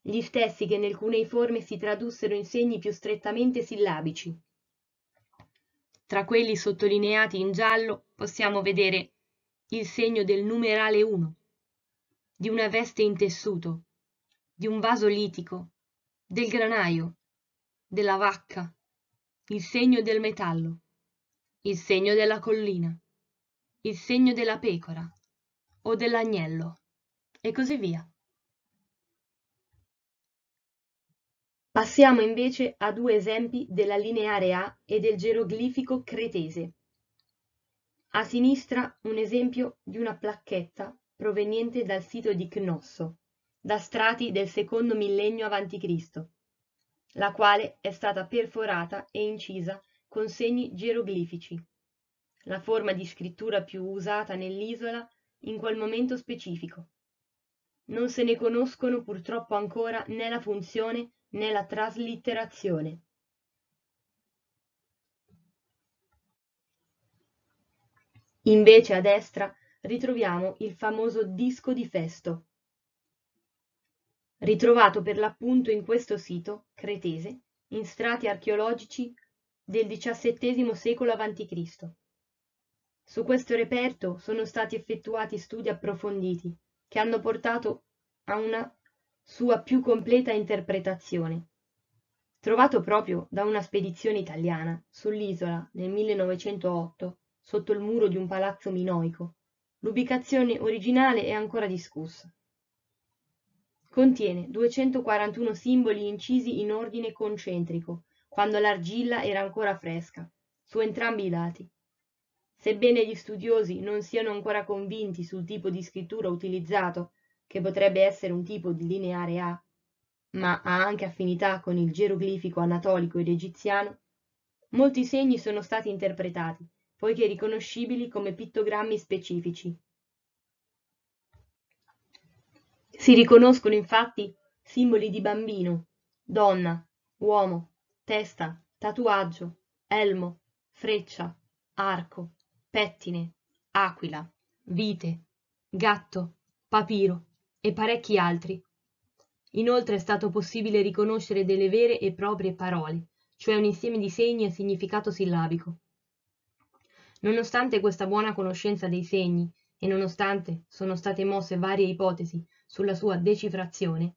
gli stessi che nel cuneiforme si tradussero in segni più strettamente sillabici. Tra quelli sottolineati in giallo possiamo vedere il segno del numerale 1, di una veste in tessuto, di un vaso litico, del granaio, della vacca, il segno del metallo, il segno della collina, il segno della pecora o dell'agnello, e così via. Passiamo invece a due esempi della lineare A e del geroglifico cretese. A sinistra un esempio di una placchetta proveniente dal sito di Cnosso, da strati del secondo millennio a.C., la quale è stata perforata e incisa con segni geroglifici, la forma di scrittura più usata nell'isola in quel momento specifico. Non se ne conoscono purtroppo ancora né la funzione nella traslitterazione. Invece a destra ritroviamo il famoso disco di Festo, ritrovato per l'appunto in questo sito cretese in strati archeologici del XVII secolo a.C. Su questo reperto sono stati effettuati studi approfonditi che hanno portato a una sua più completa interpretazione. Trovato proprio da una spedizione italiana sull'isola nel 1908 sotto il muro di un palazzo minoico, l'ubicazione originale è ancora discussa. Contiene 241 simboli incisi in ordine concentrico, quando l'argilla era ancora fresca, su entrambi i lati. Sebbene gli studiosi non siano ancora convinti sul tipo di scrittura utilizzato, che potrebbe essere un tipo di lineare A, ma ha anche affinità con il geroglifico anatolico ed egiziano, molti segni sono stati interpretati, poiché riconoscibili come pittogrammi specifici, Si riconoscono infatti simboli di bambino, donna, uomo, testa, tatuaggio, elmo, freccia, arco, pettine, aquila, vite, gatto, papiro e parecchi altri. Inoltre è stato possibile riconoscere delle vere e proprie parole, cioè un insieme di segni a significato sillabico. Nonostante questa buona conoscenza dei segni e nonostante sono state mosse varie ipotesi sulla sua decifrazione,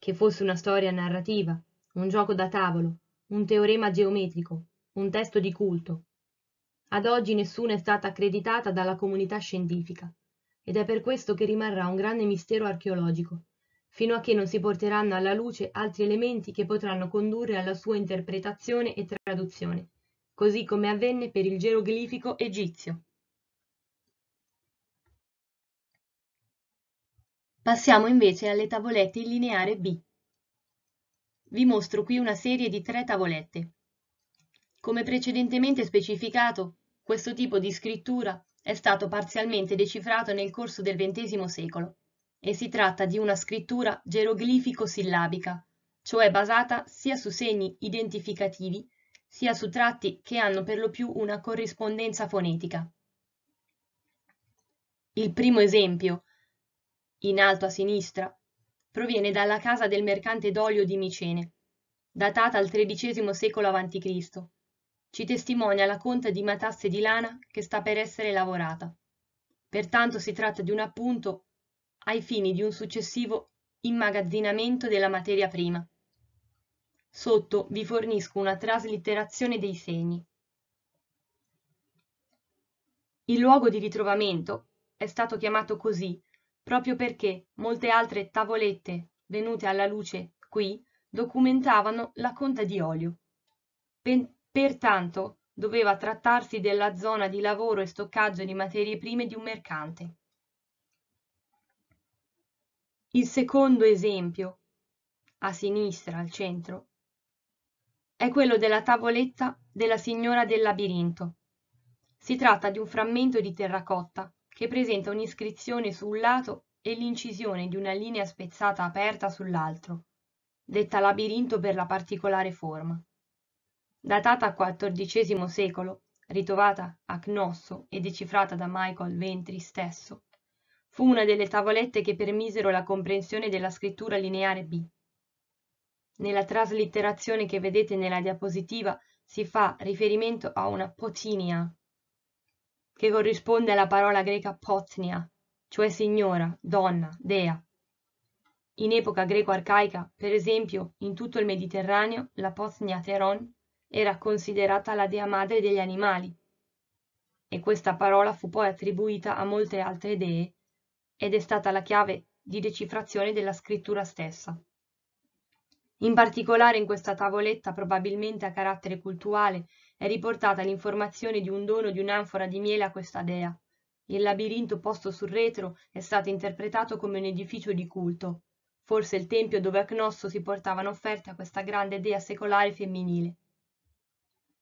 che fosse una storia narrativa, un gioco da tavolo, un teorema geometrico, un testo di culto. Ad oggi nessuna è stata accreditata dalla comunità scientifica, ed è per questo che rimarrà un grande mistero archeologico, fino a che non si porteranno alla luce altri elementi che potranno condurre alla sua interpretazione e traduzione, così come avvenne per il geroglifico egizio. Passiamo invece alle tavolette in lineare B. Vi mostro qui una serie di tre tavolette. Come precedentemente specificato, questo tipo di scrittura è stato parzialmente decifrato nel corso del XX secolo e si tratta di una scrittura geroglifico-sillabica, cioè basata sia su segni identificativi sia su tratti che hanno per lo più una corrispondenza fonetica. Il primo esempio in alto a sinistra, proviene dalla casa del mercante d'olio di Micene, datata al XIII secolo a.C. Ci testimonia la conta di matasse di lana che sta per essere lavorata. Pertanto si tratta di un appunto ai fini di un successivo immagazzinamento della materia prima. Sotto vi fornisco una traslitterazione dei segni. Il luogo di ritrovamento è stato chiamato così proprio perché molte altre tavolette venute alla luce qui documentavano la conta di olio. pertanto doveva trattarsi della zona di lavoro e stoccaggio di materie prime di un mercante. Il secondo esempio, a sinistra al centro, è quello della tavoletta della signora del labirinto. Si tratta di un frammento di terracotta che presenta un'iscrizione su un lato e l'incisione di una linea spezzata aperta sull'altro, detta labirinto per la particolare forma. Datata al XIV secolo, ritrovata a Cnosso e decifrata da Michael Ventri stesso, fu una delle tavolette che permisero la comprensione della scrittura lineare B. Nella traslitterazione che vedete nella diapositiva si fa riferimento a una potinia, che corrisponde alla parola greca potnia, cioè signora, donna, dea. In epoca greco-arcaica, per esempio, in tutto il Mediterraneo, la potnia Teron era considerata la dea madre degli animali, e questa parola fu poi attribuita a molte altre dee ed è stata la chiave di decifrazione della scrittura stessa. In particolare in questa tavoletta, probabilmente a carattere cultuale, è riportata l'informazione di un dono di un'anfora di miele a questa dea. Il labirinto posto sul retro è stato interpretato come un edificio di culto, forse il tempio dove a Cnosso si portavano offerte a questa grande dea secolare femminile.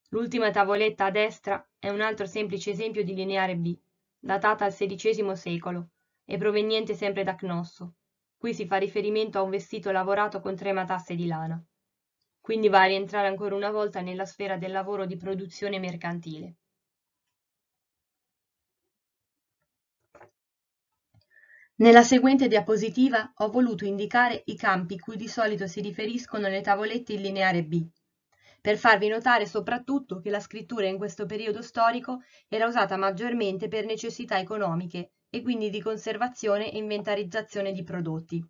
L'ultima tavoletta a destra è un altro semplice esempio di lineare B, datata al XVI secolo e proveniente sempre da Cnosso. Qui si fa riferimento a un vestito lavorato con tre matasse di lana. Quindi va a rientrare ancora una volta nella sfera del lavoro di produzione mercantile. Nella seguente diapositiva ho voluto indicare i campi cui di solito si riferiscono le tavolette in lineare B, per farvi notare soprattutto che la scrittura in questo periodo storico era usata maggiormente per necessità economiche e quindi di conservazione e inventarizzazione di prodotti.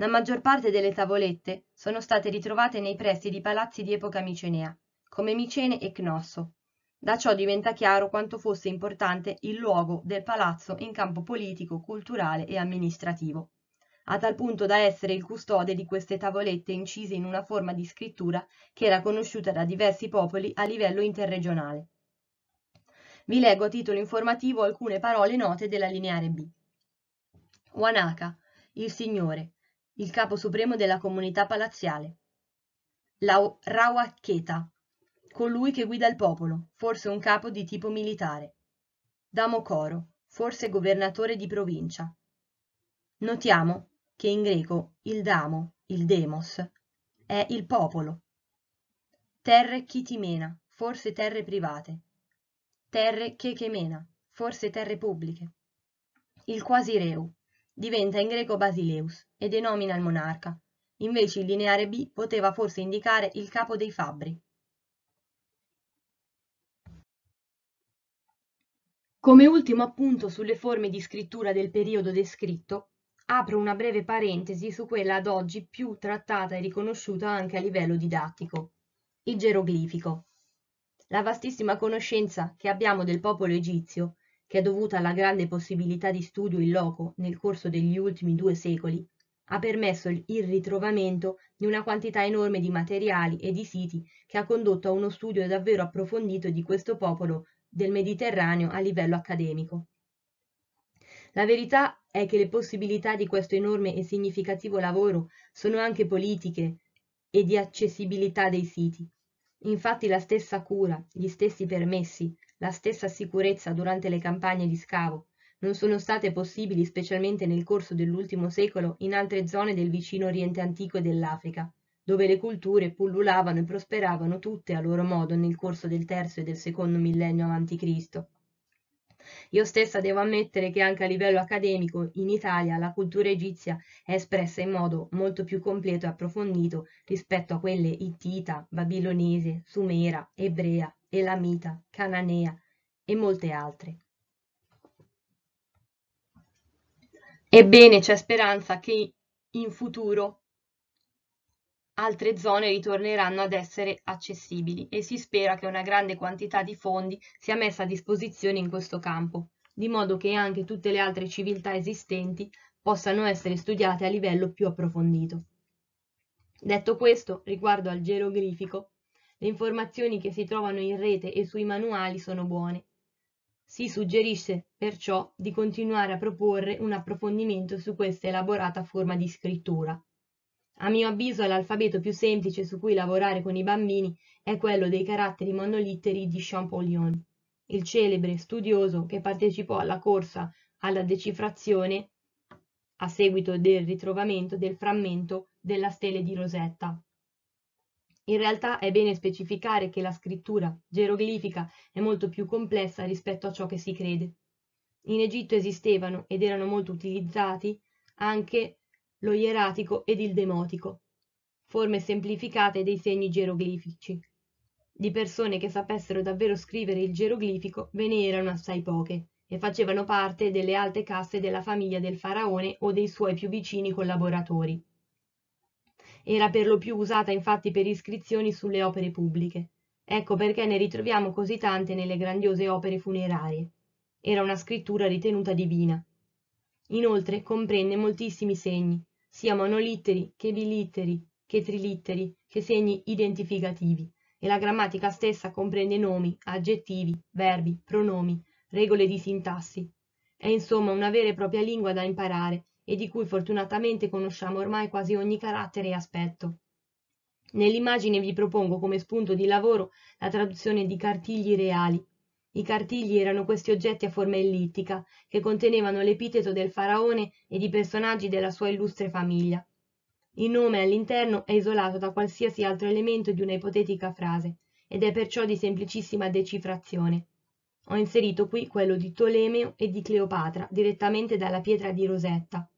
La maggior parte delle tavolette sono state ritrovate nei pressi di palazzi di epoca micenea, come Micene e Cnosso, da ciò diventa chiaro quanto fosse importante il luogo del palazzo in campo politico, culturale e amministrativo, a tal punto da essere il custode di queste tavolette incise in una forma di scrittura che era conosciuta da diversi popoli a livello interregionale. Vi leggo a titolo informativo alcune parole note della lineare B. Wanaka, il signore, il capo supremo della comunità palaziale. La Rawaketa, colui che guida il popolo, forse un capo di tipo militare. Damocoro, forse governatore di provincia. Notiamo che in greco il damo, il demos, è il popolo. Terre chitimena, forse terre private. Terre chechemena, forse terre pubbliche. Il quasi reu diventa in greco basileus e denomina il monarca. Invece il lineare B poteva forse indicare il capo dei fabbri. Come ultimo appunto sulle forme di scrittura del periodo descritto, apro una breve parentesi su quella ad oggi più trattata e riconosciuta anche a livello didattico, il geroglifico. La vastissima conoscenza che abbiamo del popolo egizio, che è dovuta alla grande possibilità di studio in loco nel corso degli ultimi due secoli, ha permesso il ritrovamento di una quantità enorme di materiali e di siti che ha condotto a uno studio davvero approfondito di questo popolo del Mediterraneo a livello accademico. La verità è che le possibilità di questo enorme e significativo lavoro sono anche politiche e di accessibilità dei siti. Infatti la stessa cura, gli stessi permessi, la stessa sicurezza durante le campagne di scavo non sono state possibili specialmente nel corso dell'ultimo secolo in altre zone del vicino Oriente Antico e dell'Africa, dove le culture pullulavano e prosperavano tutte a loro modo nel corso del terzo e del secondo millennio a.C. Io stessa devo ammettere che anche a livello accademico in Italia la cultura egizia è espressa in modo molto più completo e approfondito rispetto a quelle ittita, babilonese, sumera, ebrea, elamita, cananea e molte altre. Ebbene, c'è speranza che in futuro altre zone ritorneranno ad essere accessibili e si spera che una grande quantità di fondi sia messa a disposizione in questo campo, di modo che anche tutte le altre civiltà esistenti possano essere studiate a livello più approfondito. Detto questo, riguardo al geroglifico, le informazioni che si trovano in rete e sui manuali sono buone. Si suggerisce perciò di continuare a proporre un approfondimento su questa elaborata forma di scrittura a mio avviso l'alfabeto più semplice su cui lavorare con i bambini è quello dei caratteri monolitteri di Champollion, il celebre studioso che partecipò alla corsa alla decifrazione a seguito del ritrovamento del frammento della stele di Rosetta. In realtà è bene specificare che la scrittura geroglifica è molto più complessa rispetto a ciò che si crede. In Egitto esistevano ed erano molto utilizzati anche lo ieratico ed il demotico, forme semplificate dei segni geroglifici. Di persone che sapessero davvero scrivere il geroglifico ve ne erano assai poche e facevano parte delle alte caste della famiglia del faraone o dei suoi più vicini collaboratori. Era per lo più usata infatti per iscrizioni sulle opere pubbliche. Ecco perché ne ritroviamo così tante nelle grandiose opere funerarie. Era una scrittura ritenuta divina. Inoltre comprende moltissimi segni, sia monolitteri che bilitteri, che trilitteri, che segni identificativi, e la grammatica stessa comprende nomi, aggettivi, verbi, pronomi, regole di sintassi. È insomma una vera e propria lingua da imparare e di cui fortunatamente conosciamo ormai quasi ogni carattere e aspetto. Nell'immagine vi propongo come spunto di lavoro la traduzione di cartigli reali, I cartigli erano questi oggetti a forma ellittica, che contenevano l'epiteto del faraone e di personaggi della sua illustre famiglia. Il nome all'interno è isolato da qualsiasi altro elemento di una ipotetica frase ed è perciò di semplicissima decifrazione. Ho inserito qui quello di Tolemeo e di Cleopatra direttamente dalla pietra di Rosetta.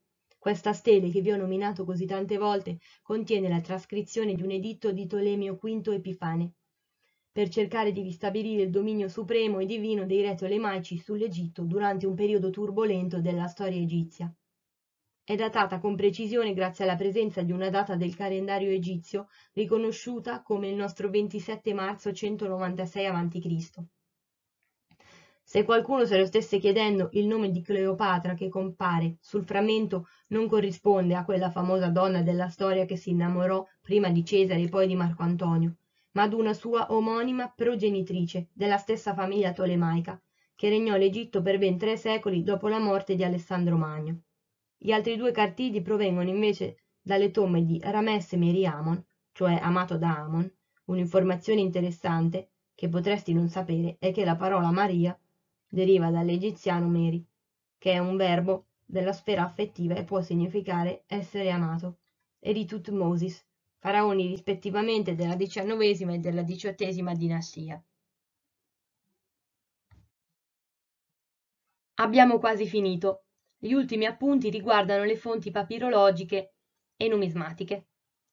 Questa stele che vi ho nominato così tante volte contiene la trascrizione di un editto di Tolemeo V Epifane, per cercare di ristabilire il dominio supremo e divino dei re tolemaici sull'Egitto durante un periodo turbolento della storia egizia. È datata con precisione grazie alla presenza di una data del calendario egizio riconosciuta come il nostro 27 marzo 196 a.C. Se qualcuno se lo stesse chiedendo, il nome di Cleopatra che compare sul frammento non corrisponde a quella famosa donna della storia che si innamorò prima di Cesare e poi di Marco Antonio, ma ad una sua omonima progenitrice della stessa famiglia tolemaica, che regnò l'Egitto per ben tre secoli dopo la morte di Alessandro Magno. Gli altri due cartigli provengono invece dalle tombe di Ramesse Meriamon, cioè amato da Amon. Un'informazione interessante che potresti non sapere è che la parola Maria deriva dall'egiziano Meri, che è un verbo della sfera affettiva e può significare essere amato, e di Tutmosis, faraoni rispettivamente della XIX e della XVIII dinastia. Abbiamo quasi finito. Gli ultimi appunti riguardano le fonti papirologiche e numismatiche.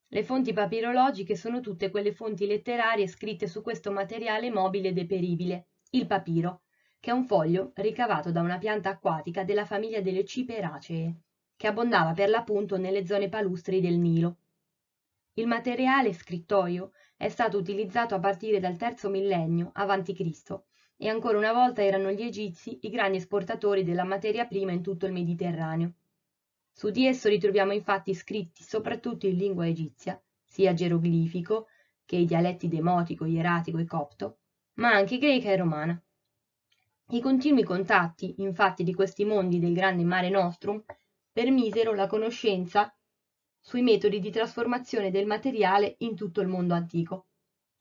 Le fonti papirologiche sono tutte quelle fonti letterarie scritte su questo materiale mobile deperibile, il papiro, che è un foglio ricavato da una pianta acquatica della famiglia delle ciperacee, che abbondava per l'appunto nelle zone palustri del Nilo. Il materiale scrittoio è stato utilizzato a partire dal terzo millennio a.C. e ancora una volta erano gli egizi i grandi esportatori della materia prima in tutto il Mediterraneo. Su di esso ritroviamo infatti scritti soprattutto in lingua egizia, sia geroglifico che i dialetti demotico, ieratico e copto, ma anche greca e romana. I continui contatti, infatti, di questi mondi del grande mare nostrum permisero la conoscenza sui metodi di trasformazione del materiale in tutto il mondo antico.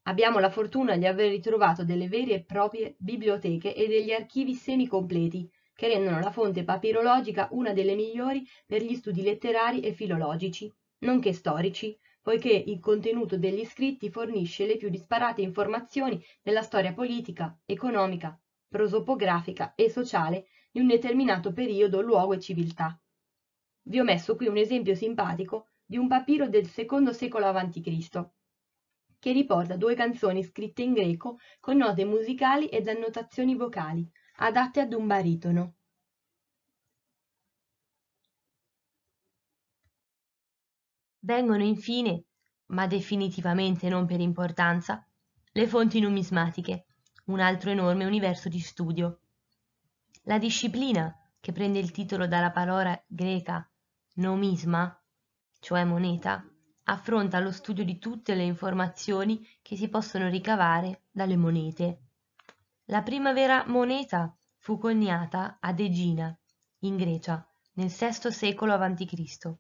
Abbiamo la fortuna di aver ritrovato delle vere e proprie biblioteche e degli archivi semicompleti che rendono la fonte papirologica una delle migliori per gli studi letterari e filologici, nonché storici, poiché il contenuto degli scritti fornisce le più disparate informazioni della storia politica, economica, prosopografica e sociale di un determinato periodo, luogo e civiltà. Vi ho messo qui un esempio simpatico di un papiro del secondo secolo a.C., che riporta due canzoni scritte in greco con note musicali ed annotazioni vocali, adatte ad un baritono. Vengono infine, ma definitivamente non per importanza, le fonti numismatiche, un altro enorme universo di studio. La disciplina, che prende il titolo dalla parola greca nomisma, cioè moneta, affronta lo studio di tutte le informazioni che si possono ricavare dalle monete. La prima vera moneta fu coniata ad Egina, in Grecia, nel VI secolo a.C.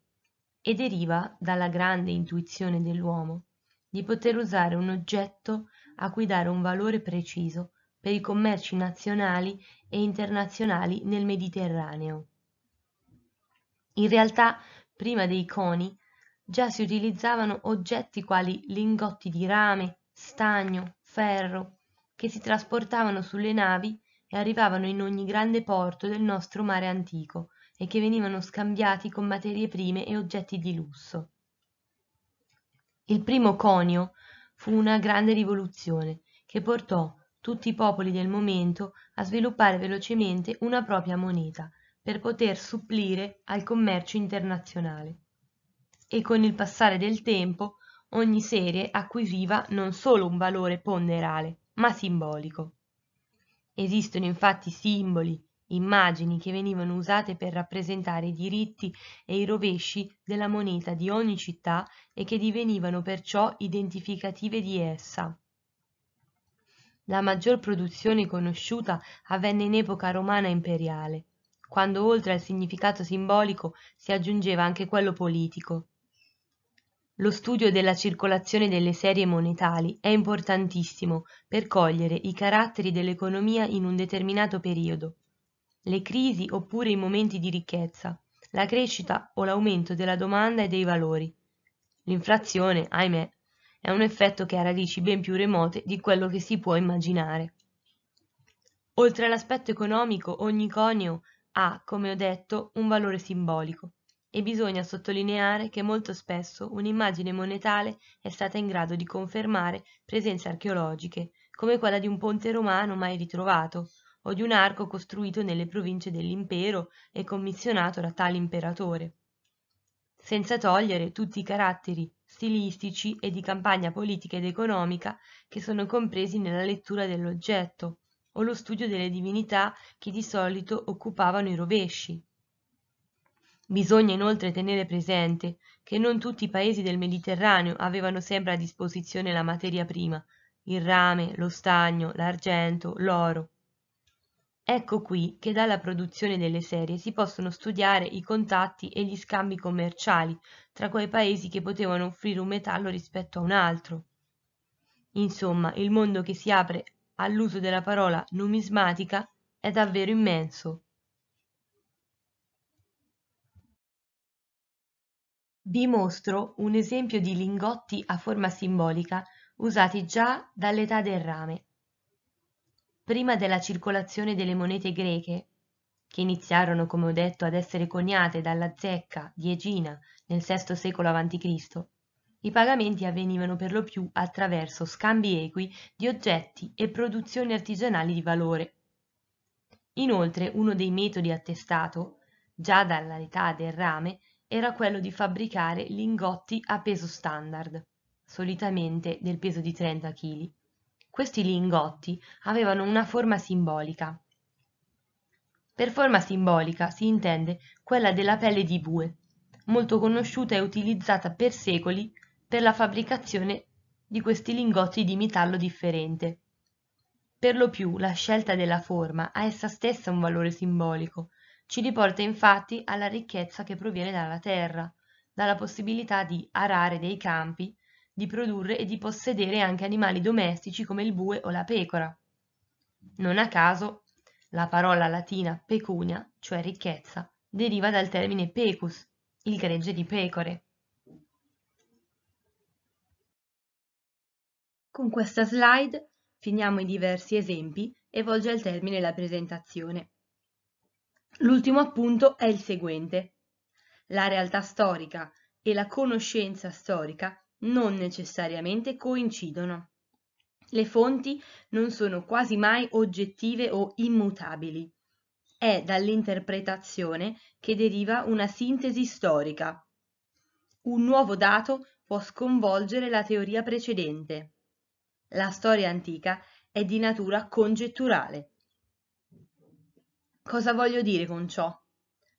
e deriva dalla grande intuizione dell'uomo di poter usare un oggetto a cui dare un valore preciso per i commerci nazionali e internazionali nel Mediterraneo. In realtà, prima dei coni, già si utilizzavano oggetti quali lingotti di rame, stagno, ferro, che si trasportavano sulle navi e arrivavano in ogni grande porto del nostro mare antico e che venivano scambiati con materie prime e oggetti di lusso. Il primo conio fu una grande rivoluzione che portò tutti i popoli del momento a sviluppare velocemente una propria moneta per poter supplire al commercio internazionale. E con il passare del tempo ogni serie acquisiva non solo un valore ponderale, ma simbolico. Esistono infatti simboli, immagini che venivano usate per rappresentare i diritti e i rovesci della moneta di ogni città e che divenivano perciò identificative di essa. La maggior produzione conosciuta avvenne in epoca romana imperiale, quando oltre al significato simbolico si aggiungeva anche quello politico. Lo studio della circolazione delle serie monetali è importantissimo per cogliere i caratteri dell'economia in un determinato periodo, le crisi oppure i momenti di ricchezza, la crescita o l'aumento della domanda e dei valori. L'inflazione, ahimè, è un effetto che ha radici ben più remote di quello che si può immaginare. Oltre all'aspetto economico, ogni conio ha, come ho detto, un valore simbolico e bisogna sottolineare che molto spesso un'immagine monetale è stata in grado di confermare presenze archeologiche, come quella di un ponte romano mai ritrovato, o di un arco costruito nelle province dell'impero e commissionato da tale imperatore. Senza togliere tutti i caratteri stilistici e di campagna politica ed economica che sono compresi nella lettura dell'oggetto, o lo studio delle divinità che di solito occupavano i rovesci, Bisogna inoltre tenere presente che non tutti i paesi del Mediterraneo avevano sempre a disposizione la materia prima, il rame, lo stagno, l'argento, l'oro. Ecco qui che dalla produzione delle serie si possono studiare i contatti e gli scambi commerciali tra quei paesi che potevano offrire un metallo rispetto a un altro. Insomma, il mondo che si apre all'uso della parola numismatica è davvero immenso. Vi mostro un esempio di lingotti a forma simbolica usati già dall'età del rame. Prima della circolazione delle monete greche, che iniziarono, come ho detto, ad essere coniate dalla zecca di Egina nel VI secolo a.C., i pagamenti avvenivano per lo più attraverso scambi equi di oggetti e produzioni artigianali di valore. Inoltre uno dei metodi attestato, già dall'età del rame, era quello di fabbricare lingotti a peso standard, solitamente del peso di 30 kg. Questi lingotti avevano una forma simbolica. Per forma simbolica si intende quella della pelle di bue, molto conosciuta e utilizzata per secoli per la fabbricazione di questi lingotti di metallo differente. Per lo più la scelta della forma ha essa stessa un valore simbolico, ci riporta infatti alla ricchezza che proviene dalla terra, dalla possibilità di arare dei campi, di produrre e di possedere anche animali domestici come il bue o la pecora. Non a caso la parola latina pecunia, cioè ricchezza, deriva dal termine pecus, il gregge di pecore. Con questa slide finiamo i diversi esempi e volge al termine la presentazione. L'ultimo appunto è il seguente. La realtà storica e la conoscenza storica non necessariamente coincidono. Le fonti non sono quasi mai oggettive o immutabili. È dall'interpretazione che deriva una sintesi storica. Un nuovo dato può sconvolgere la teoria precedente. La storia antica è di natura congetturale. Cosa voglio dire con ciò?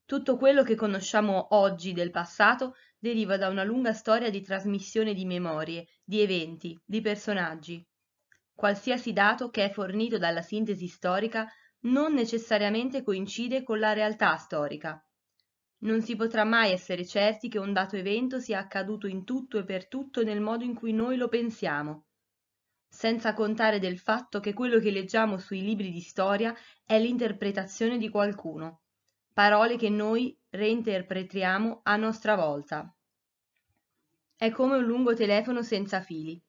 Tutto quello che conosciamo oggi del passato deriva da una lunga storia di trasmissione di memorie, di eventi, di personaggi. Qualsiasi dato che è fornito dalla sintesi storica non necessariamente coincide con la realtà storica. Non si potrà mai essere certi che un dato evento sia accaduto in tutto e per tutto nel modo in cui noi lo pensiamo senza contare del fatto che quello che leggiamo sui libri di storia è l'interpretazione di qualcuno, parole che noi reinterpretiamo a nostra volta. È come un lungo telefono senza fili.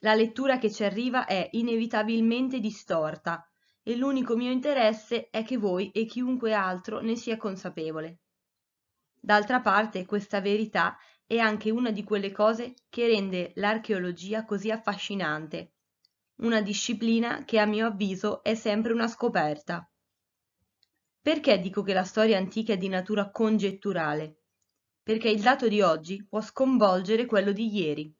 La lettura che ci arriva è inevitabilmente distorta e l'unico mio interesse è che voi e chiunque altro ne sia consapevole. D'altra parte questa verità è anche una di quelle cose che rende l'archeologia così affascinante, una disciplina che a mio avviso è sempre una scoperta. Perché dico che la storia antica è di natura congetturale? Perché il dato di oggi può sconvolgere quello di ieri.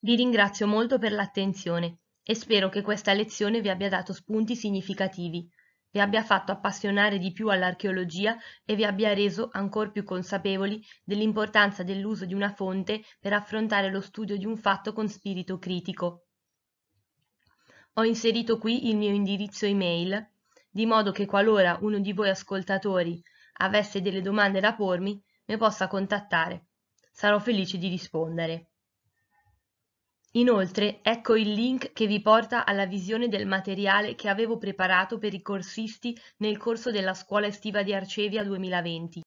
Vi ringrazio molto per l'attenzione e spero che questa lezione vi abbia dato spunti significativi vi abbia fatto appassionare di più all'archeologia e vi abbia reso ancor più consapevoli dell'importanza dell'uso di una fonte per affrontare lo studio di un fatto con spirito critico. Ho inserito qui il mio indirizzo email, di modo che qualora uno di voi ascoltatori avesse delle domande da pormi, mi possa contattare. Sarò felice di rispondere. Inoltre ecco il link che vi porta alla visione del materiale che avevo preparato per i corsisti nel corso della scuola estiva di Arcevia 2020.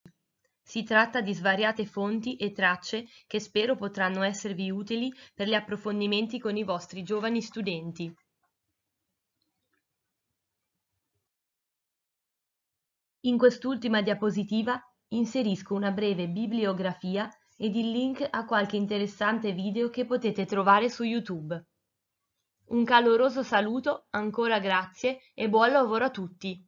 Si tratta di svariate fonti e tracce che spero potranno esservi utili per gli approfondimenti con i vostri giovani studenti. In quest'ultima diapositiva inserisco una breve bibliografia ed il link a qualche interessante video che potete trovare su YouTube. Un caloroso saluto, ancora grazie e buon lavoro a tutti!